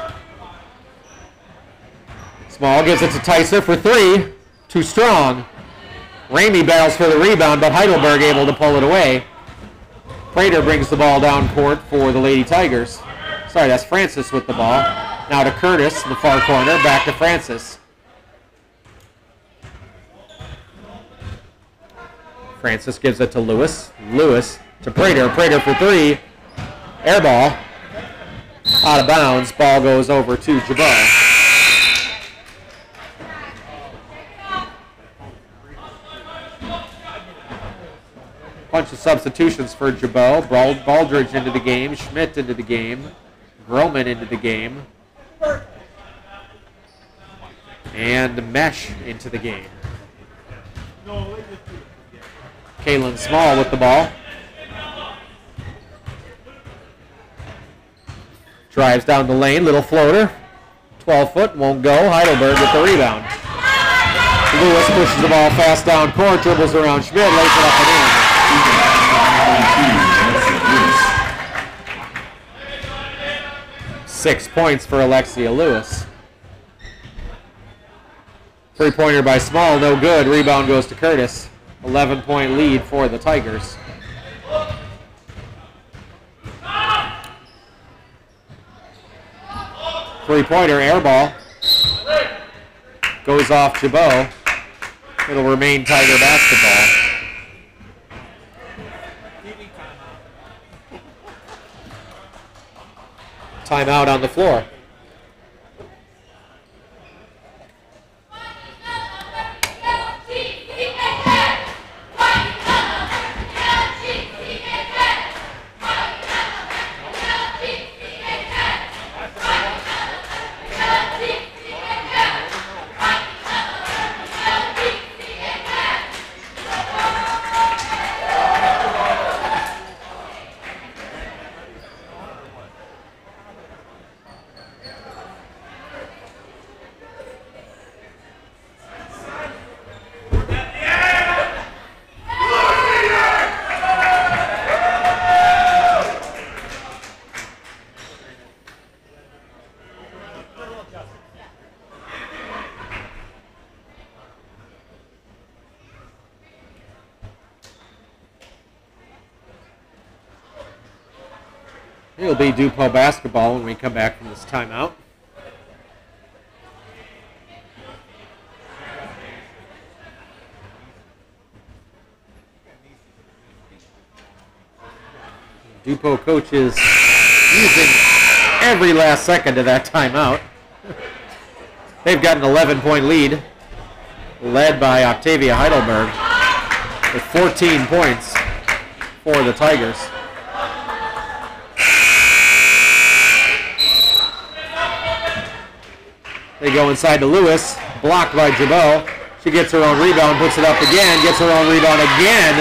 Small gives it to Tyser for three. Too strong. Ramey battles for the rebound, but Heidelberg able to pull it away. Prater brings the ball down court for the Lady Tigers. Sorry, that's Francis with the ball. Now to Curtis in the far corner, back to Francis. Francis gives it to Lewis. Lewis to Prater. Prater for three. Air ball. Out of bounds. Ball goes over to Gibault. Bunch of substitutions for Gibault. Baldridge into the game. Schmidt into the game. Groman into the game. And Mesh into the game. Kalen Small with the ball. Drives down the lane, little floater. 12 foot, won't go. Heidelberg with the rebound. Lewis pushes the ball fast down court, dribbles around Schmidt, lays it up and in. Six points for Alexia Lewis. Three pointer by Small, no good. Rebound goes to Curtis. 11 point lead for the Tigers. Three pointer air ball. Goes off Gibault. It'll remain Tiger basketball. Timeout on the floor. Be basketball when we come back from this timeout. DuPo coaches using every last second of that timeout. They've got an 11 point lead, led by Octavia Heidelberg with 14 points for the Tigers. They go inside to Lewis, blocked by Gibault. She gets her own rebound, puts it up again, gets her own rebound again,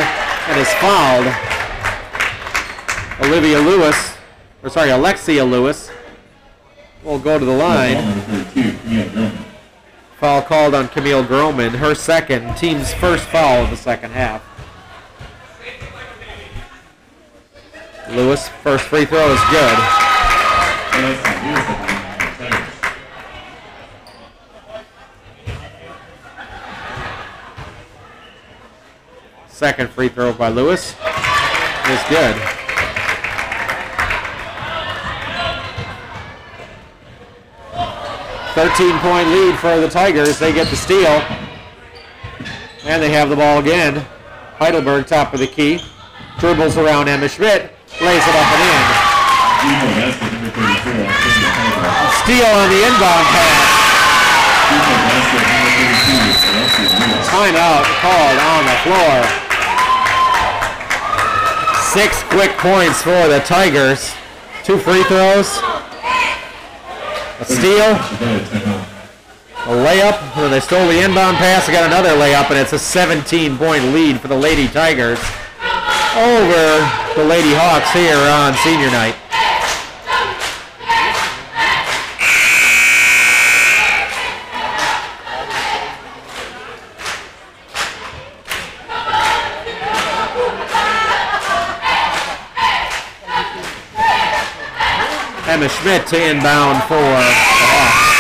and is fouled. Olivia Lewis, or sorry, Alexia Lewis, will go to the line. number 32, Camille Drummond. Foul called on Camille Groman, her second, team's first foul of the second half. Lewis, first free throw is good. Lewis at the line for the Tigers. Second free throw by Lewis is good. Thirteen point lead for the Tigers. They get the steal. And they have the ball again. Heidelberg top of the key. Dribbles around Emma Schmidt. Lays it up and in. DuPo basket number 34, Octavia Heidelberg. Steal on the inbound pass. DuPo basket number 32, Alexia Lewis. Timeout called on the floor. Six quick points for the Tigers. Two free throws. A steal. A layup, and then they stole the inbound pass. They got another layup, and it's a 17-point lead for the Lady Tigers over the Lady Hawks here on senior night. Emma Schmidt to inbound for the Hawks.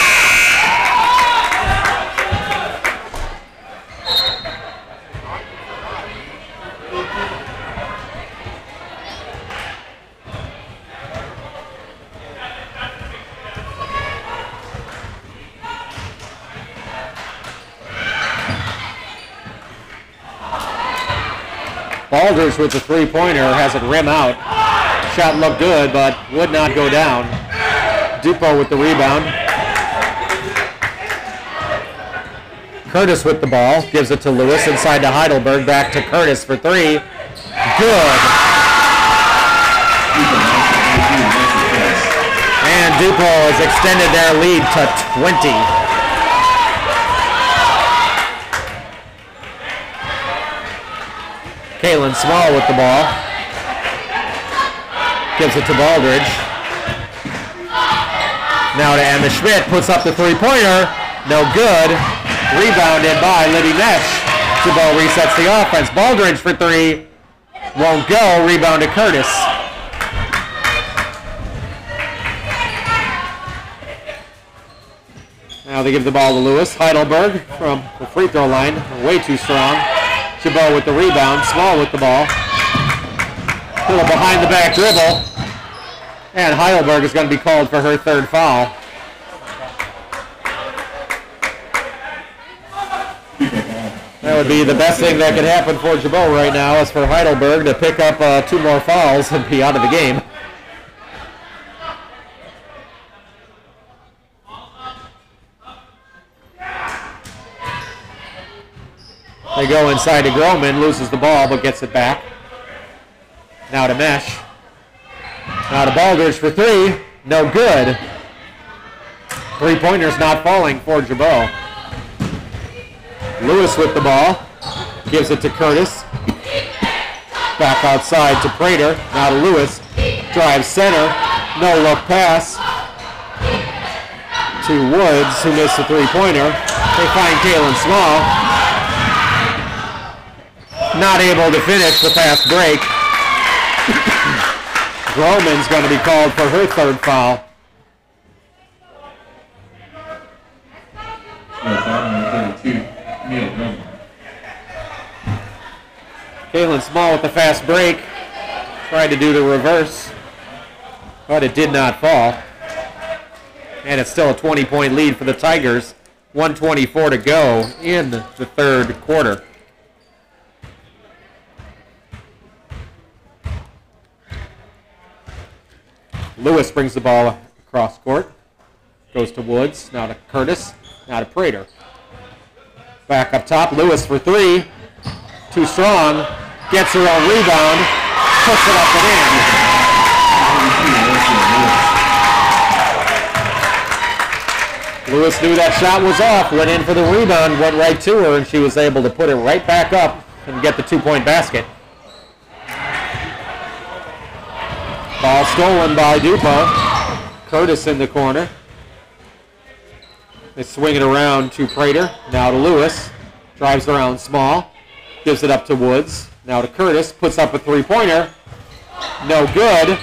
Balders with the three-pointer has it rim out. Shot looked good, but would not go down. Dupo with the rebound. Curtis with the ball. Gives it to Lewis inside to Heidelberg. Back to Curtis for three. Good. DuPo basket 32, Alexia Lewis. And Dupo has extended their lead to 20. Kalen Small with the ball. Gives it to Baldridge. Now to Emma Schmidt. Puts up the three-pointer. No good. Rebounded by Libby Mesh. Gibault resets the offense. Baldridge for three. Won't go. Rebound to Curtis. Now they give the ball to Lewis. Heidelberg from the free throw line. Way too strong. Gibault with the rebound. Small with the ball. Little behind the back dribble. And Heidelberg is going to be called for her third foul. That would be the best thing that could happen for Gibault right now is for Heidelberg to pick up uh, two more fouls and be out of the game. They go inside to Groman, loses the ball but gets it back. Now to Mesh. Now to Baldridge for three. No good. Three pointers not falling for Gibault. Lewis with the ball. Gives it to Curtis. Back outside to Prater. Now to Lewis. Drives center. No look pass. To Woods, who missed the three pointer. They find Kalen Small. Not able to finish the fast break. Groman's going to be called for her third foul. No, foul number 32, Camille Drummond. Kalen Small with the fast break. Tried to do the reverse. but it did not fall. And it's still a 20 point lead for the Tigers. 124 to go in the third quarter. Lewis brings the ball across court. Goes to Woods. Now to Curtis. Now to Prater. Back up top. Lewis for three. Too strong. Gets her own rebound. Puts it up and in. Lewis knew that shot was off. Went in for the rebound. Went right to her, and she was able to put it right back up and get the two-point basket. Ball stolen by Dupo. Curtis in the corner. They swing it around to Prater. Now to Lewis. Drives around small. Gives it up to Woods. Now to Curtis. Puts up a three-pointer. No good.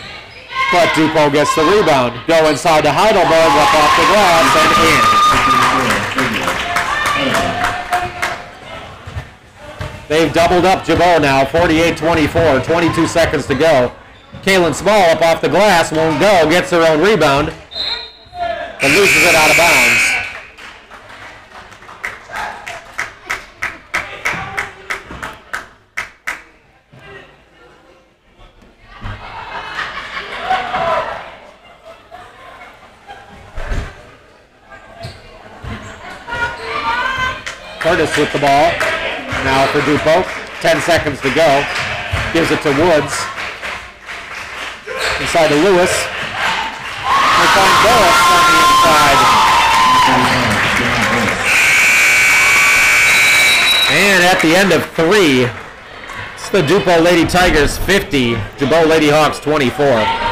But Dupo gets the rebound. Go inside to Heidelberg. Up off the glass and in. They've doubled up Gibault now. 48-24. 22 seconds to go. Kalen Small up off the glass. Won't go. Gets her own rebound. But loses it out of bounds. Curtis with the ball. Now for Dupo. 10 seconds to go. Gives it to Woods. Inside to Lewis. They find Burris on the inside. And at the end of three, it's the Dupo Lady Tigers 50, Gibault Lady Hawks 24.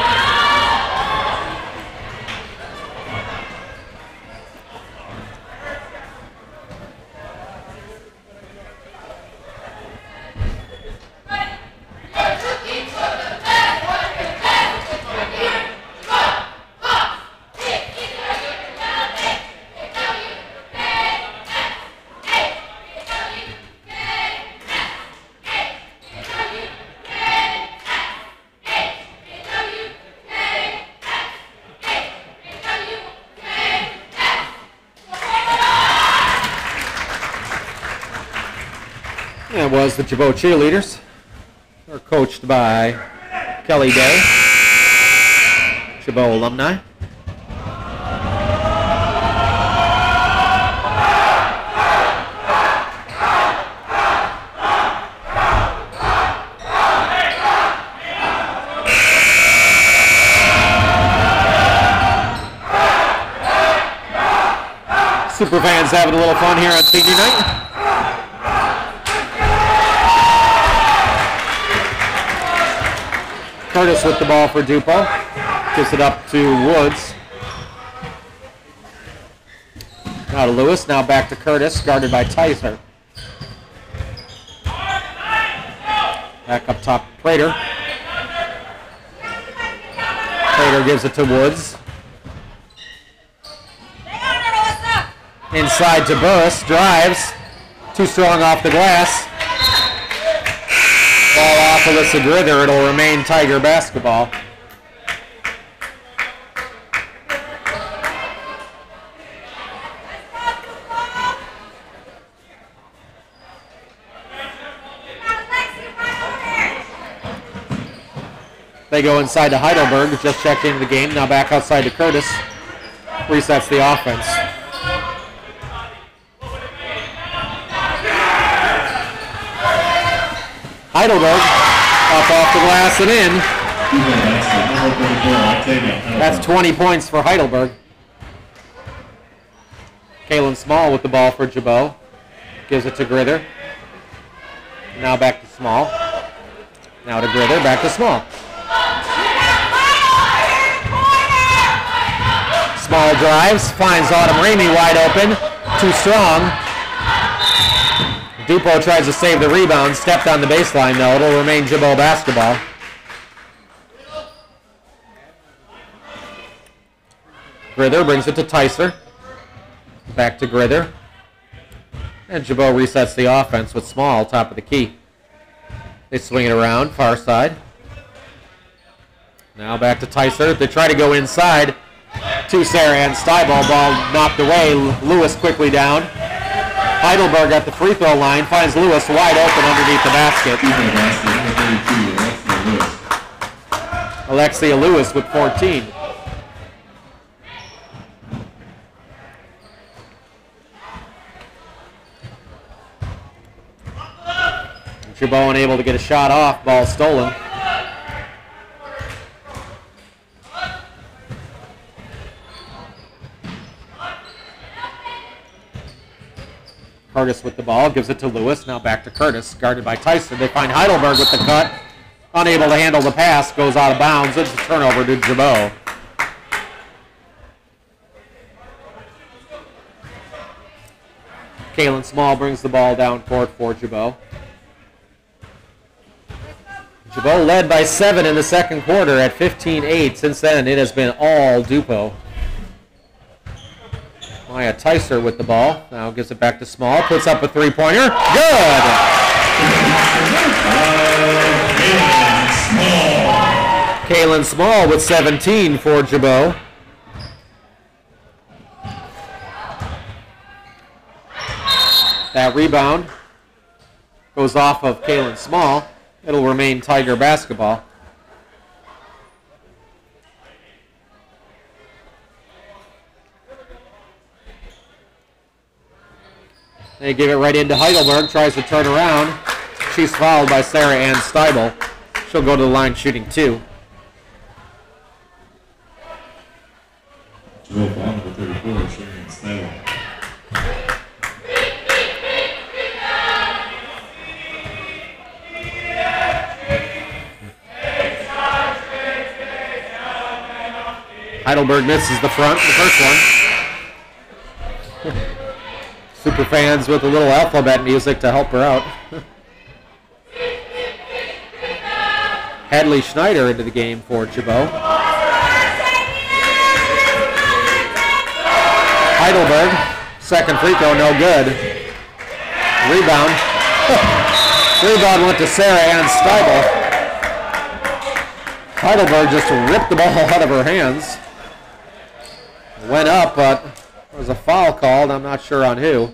That the Gibault cheerleaders. They're coached by Kelly Day, Gibault alumni. Superfans having a little fun here on senior night. Curtis with the ball for Dupo. Gives it up to Woods. Now to Lewis. Now back to Curtis, guarded by Tyser. Back up top, Prater. Prater gives it to Woods. Inside to Burris. Drives. Too strong off the glass. Alyssa Grither. It'll remain Tiger basketball. They go inside to Heidelberg. Just checked into the game. Now back outside to Curtis. Resets the offense. Heidelberg up off the glass and in. That's 20 points for Heidelberg. Kalen Small with the ball for Gibault. Gives it to Grither. Now back to Small. Now to Grither, back to Small. Small drives, finds Autumn Ramey wide open. Too strong. Dupo tries to save the rebound, stepped on the baseline though. It'll remain Gibault basketball. Grither brings it to Tyser. Back to Grither. And Gibault resets the offense with Small, top of the key. They swing it around, far side. Now back to Tyser. They try to go inside to Sarah Ann Steibel. Ball knocked away. Lewis quickly down. Heidelberg at the free throw line finds Lewis wide open underneath the basket. Rebound basket, number 32, Alexia. Lewis with 14. Gibault unable to get a shot off. Ball stolen. Curtis with the ball, gives it to Lewis. Now back to Curtis, guarded by Tyson. They find Heidelberg with the cut. Unable to handle the pass, goes out of bounds. It's a turnover to Gibault. Kalen Small brings the ball down court for Gibault. Gibault led by seven in the second quarter at 15-8. Since then, it has been all Dupo. Maya Tyser with the ball. Now gives it back to Small. Puts up a three-pointer. Good! Kalen Small with 17 for Gibault. That rebound goes off of Kalen Small. It'll remain Tiger basketball. They give it right into Heidelberg, tries to turn around. She's fouled by Sarah Ann Steibel. She'll go to the line shooting two. Joel Ball, number 34, Sherman Steibel. Heidelberg misses the front, the first one. Super fans with a little alphabet music to help her out. Hadley Schneider into the game for Gibault. Heidelberg, second free throw, no good. Rebound. Rebound went to Sarah Ann Steibel. Heidelberg just ripped the ball out of her hands. Went up, but there was a foul called. I'm not sure on who.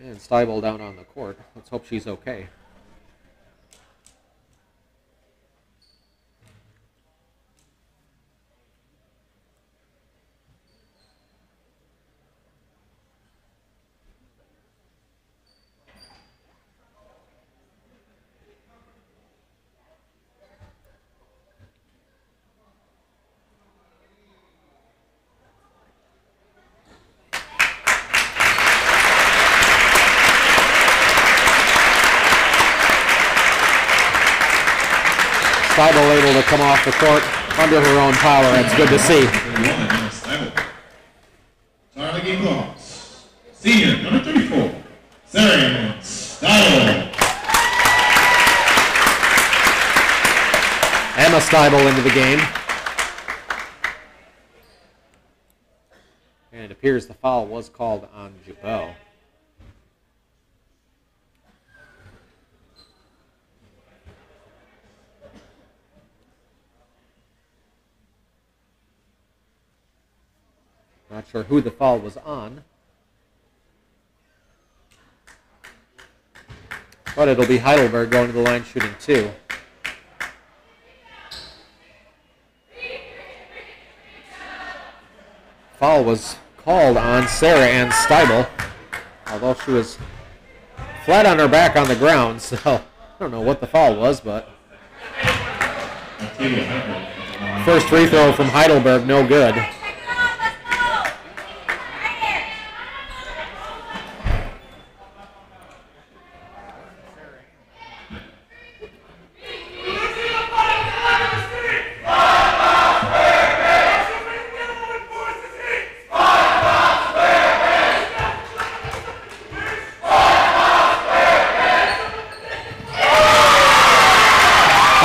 And Steibel down on the court. Let's hope she's okay. Steibel able to come off the court under her own power. That's good to see. 31, Emma Steibel. Start of the game clocks. Senior, number 34, Sarah Steibel. Emma Steibel into the game. And it appears the foul was called on Gibault. Not sure who the foul was on. But it'll be Heidelberg going to the line shooting two. Foul was called on Sarah Ann Steibel, although she was flat on her back on the ground, so I don't know what the foul was, but first free throw from Heidelberg, no good.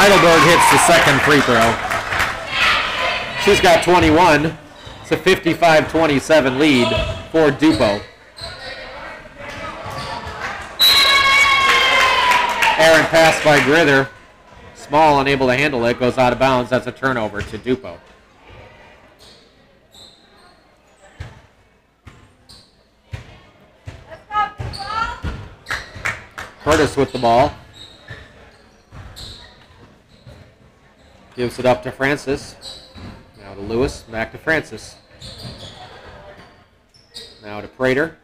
Heidelberg hits the second free throw. She's got 21. It's a 55-27 lead for Dupo. Aaron pass by Grither. Small, unable to handle it, goes out of bounds. That's a turnover to Dupo. Curtis with the ball. Gives it up to Francis. Now to Lewis. Back to Francis. Now to Prater.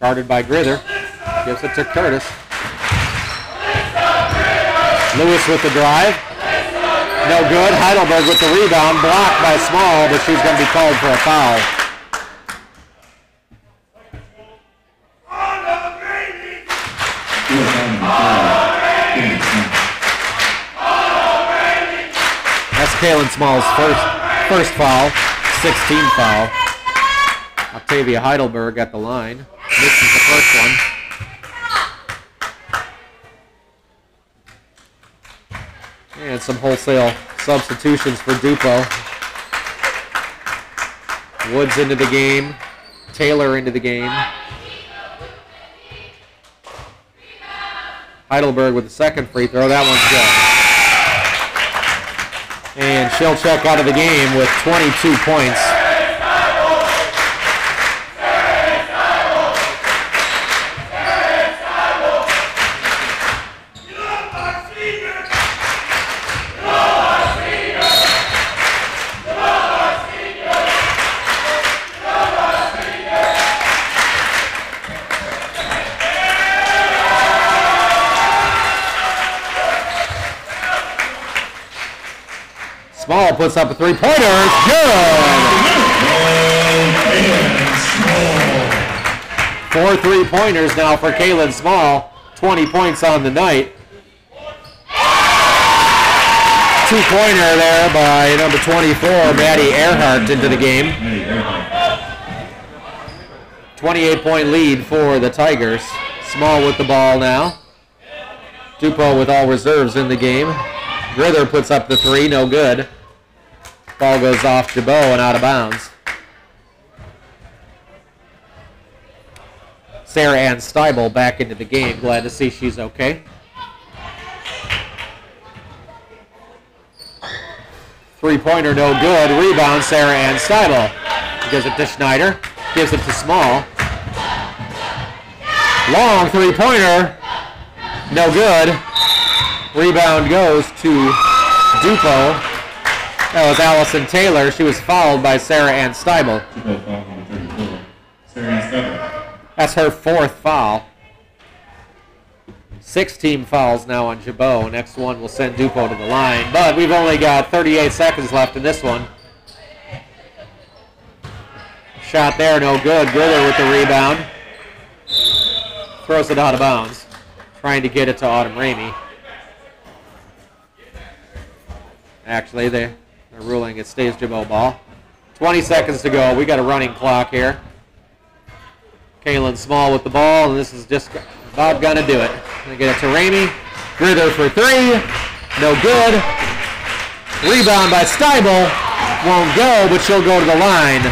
Guarded by Grither. Gives it to Curtis. Lewis with the drive. No good. Heidelberg with the rebound. Blocked by Small, but she's going to be called for a foul. Fourth Kalen Small's first first foul. 16 foul. Octavia Heidelberg at the line. Misses the first one. And some wholesale substitutions for Dupo. Woods into the game. Taylor into the game. Heidelberg with the second free throw. That one's good. And she'll check out of the game with 22 points. Puts up a three-pointer. It's good. Four three-pointers now for Kalen Small. 20 points on the night. Two-pointer there by number 24, Maddie Earhart, into the game. 28-point lead for the Tigers. Small with the ball now. Dupo with all reserves in the game. Grither puts up the three, no good. Ball goes off Gibault and out of bounds. Sarah Ann Steibel back into the game. Glad to see she's okay. Three-pointer, no good. Rebound, Sarah Ann Steibel. Gives it to Schneider. Gives it to Small. Long three-pointer. No good. Rebound goes to Dupo. That was Allison Taylor. She was fouled by Sarah Ann Steibel. Dupo foul number 34. Sarah Ann Steibel. That's her fourth foul. Six team fouls now on Jabot. Next one will send Dupo to the line. But we've only got 38 seconds left in this one. Shot there, no good. Grither with the rebound. Throws it out of bounds. Trying to get it to Autumn Ramey. Actually, they, ruling it stays Gibault ball. 20 seconds to go. We got a running clock here. Kalen Small with the ball, and this is just about gonna do it. Gonna get it to Ramey. Grither for three. No good. Rebound by Steibel. Won't go, but she'll go to the line.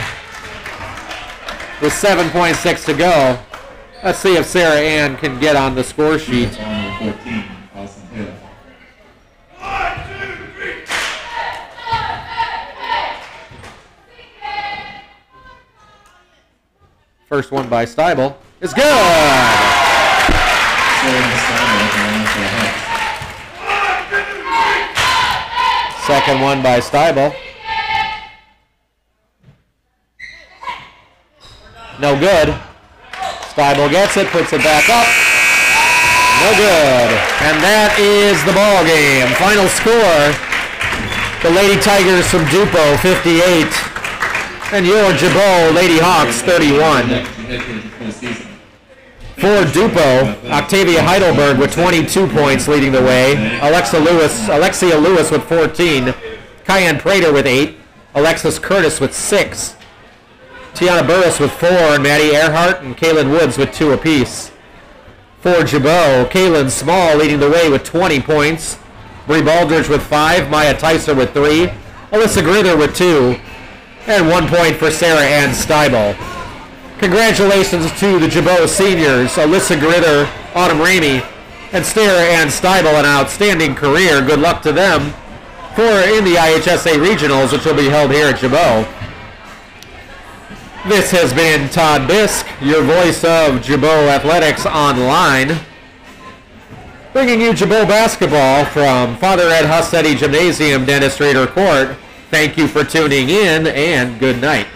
With 7.6 to go. Let's see if Sarah Ann can get on the score sheet. Foul number 14. Austin Taylor. First one by Steibel is good. Second one by Steibel. No good. Steibel gets it, puts it back up. No good. And that is the ball game. Final score. The Lady Tigers from Dupo 58 and your Gibault Lady Hawks 31. Next, you head towards the full season. For Dupo, Octavia Heidelberg with 22 points leading the way. Alexa Lewis, Alexia Lewis with 14. Cayenne Prater with 8. Alexis Curtis with 6. Tiana Burris with 4. And Maddie Earhart and Kaylin Woods with 2 apiece. For Gibault, Kalen Small leading the way with 20 points. Bree Baldridge with 5. Maya Tyser with 3. Alyssa Grither with 2. And 1 point for Sarah Ann Steibel. Congratulations to the Gibault seniors, Alyssa Grither, Autumn Ramey, and Sarah Ann Steibel, an outstanding career. Good luck to them for in the IHSA regionals, which will be held here at Gibault. This has been Todd Bisk, your voice of Gibault Athletics Online, bringing you Gibault basketball from Father Ed Hustedde Gymnasium, Dennis Rader Court. Thank you for tuning in, and good night.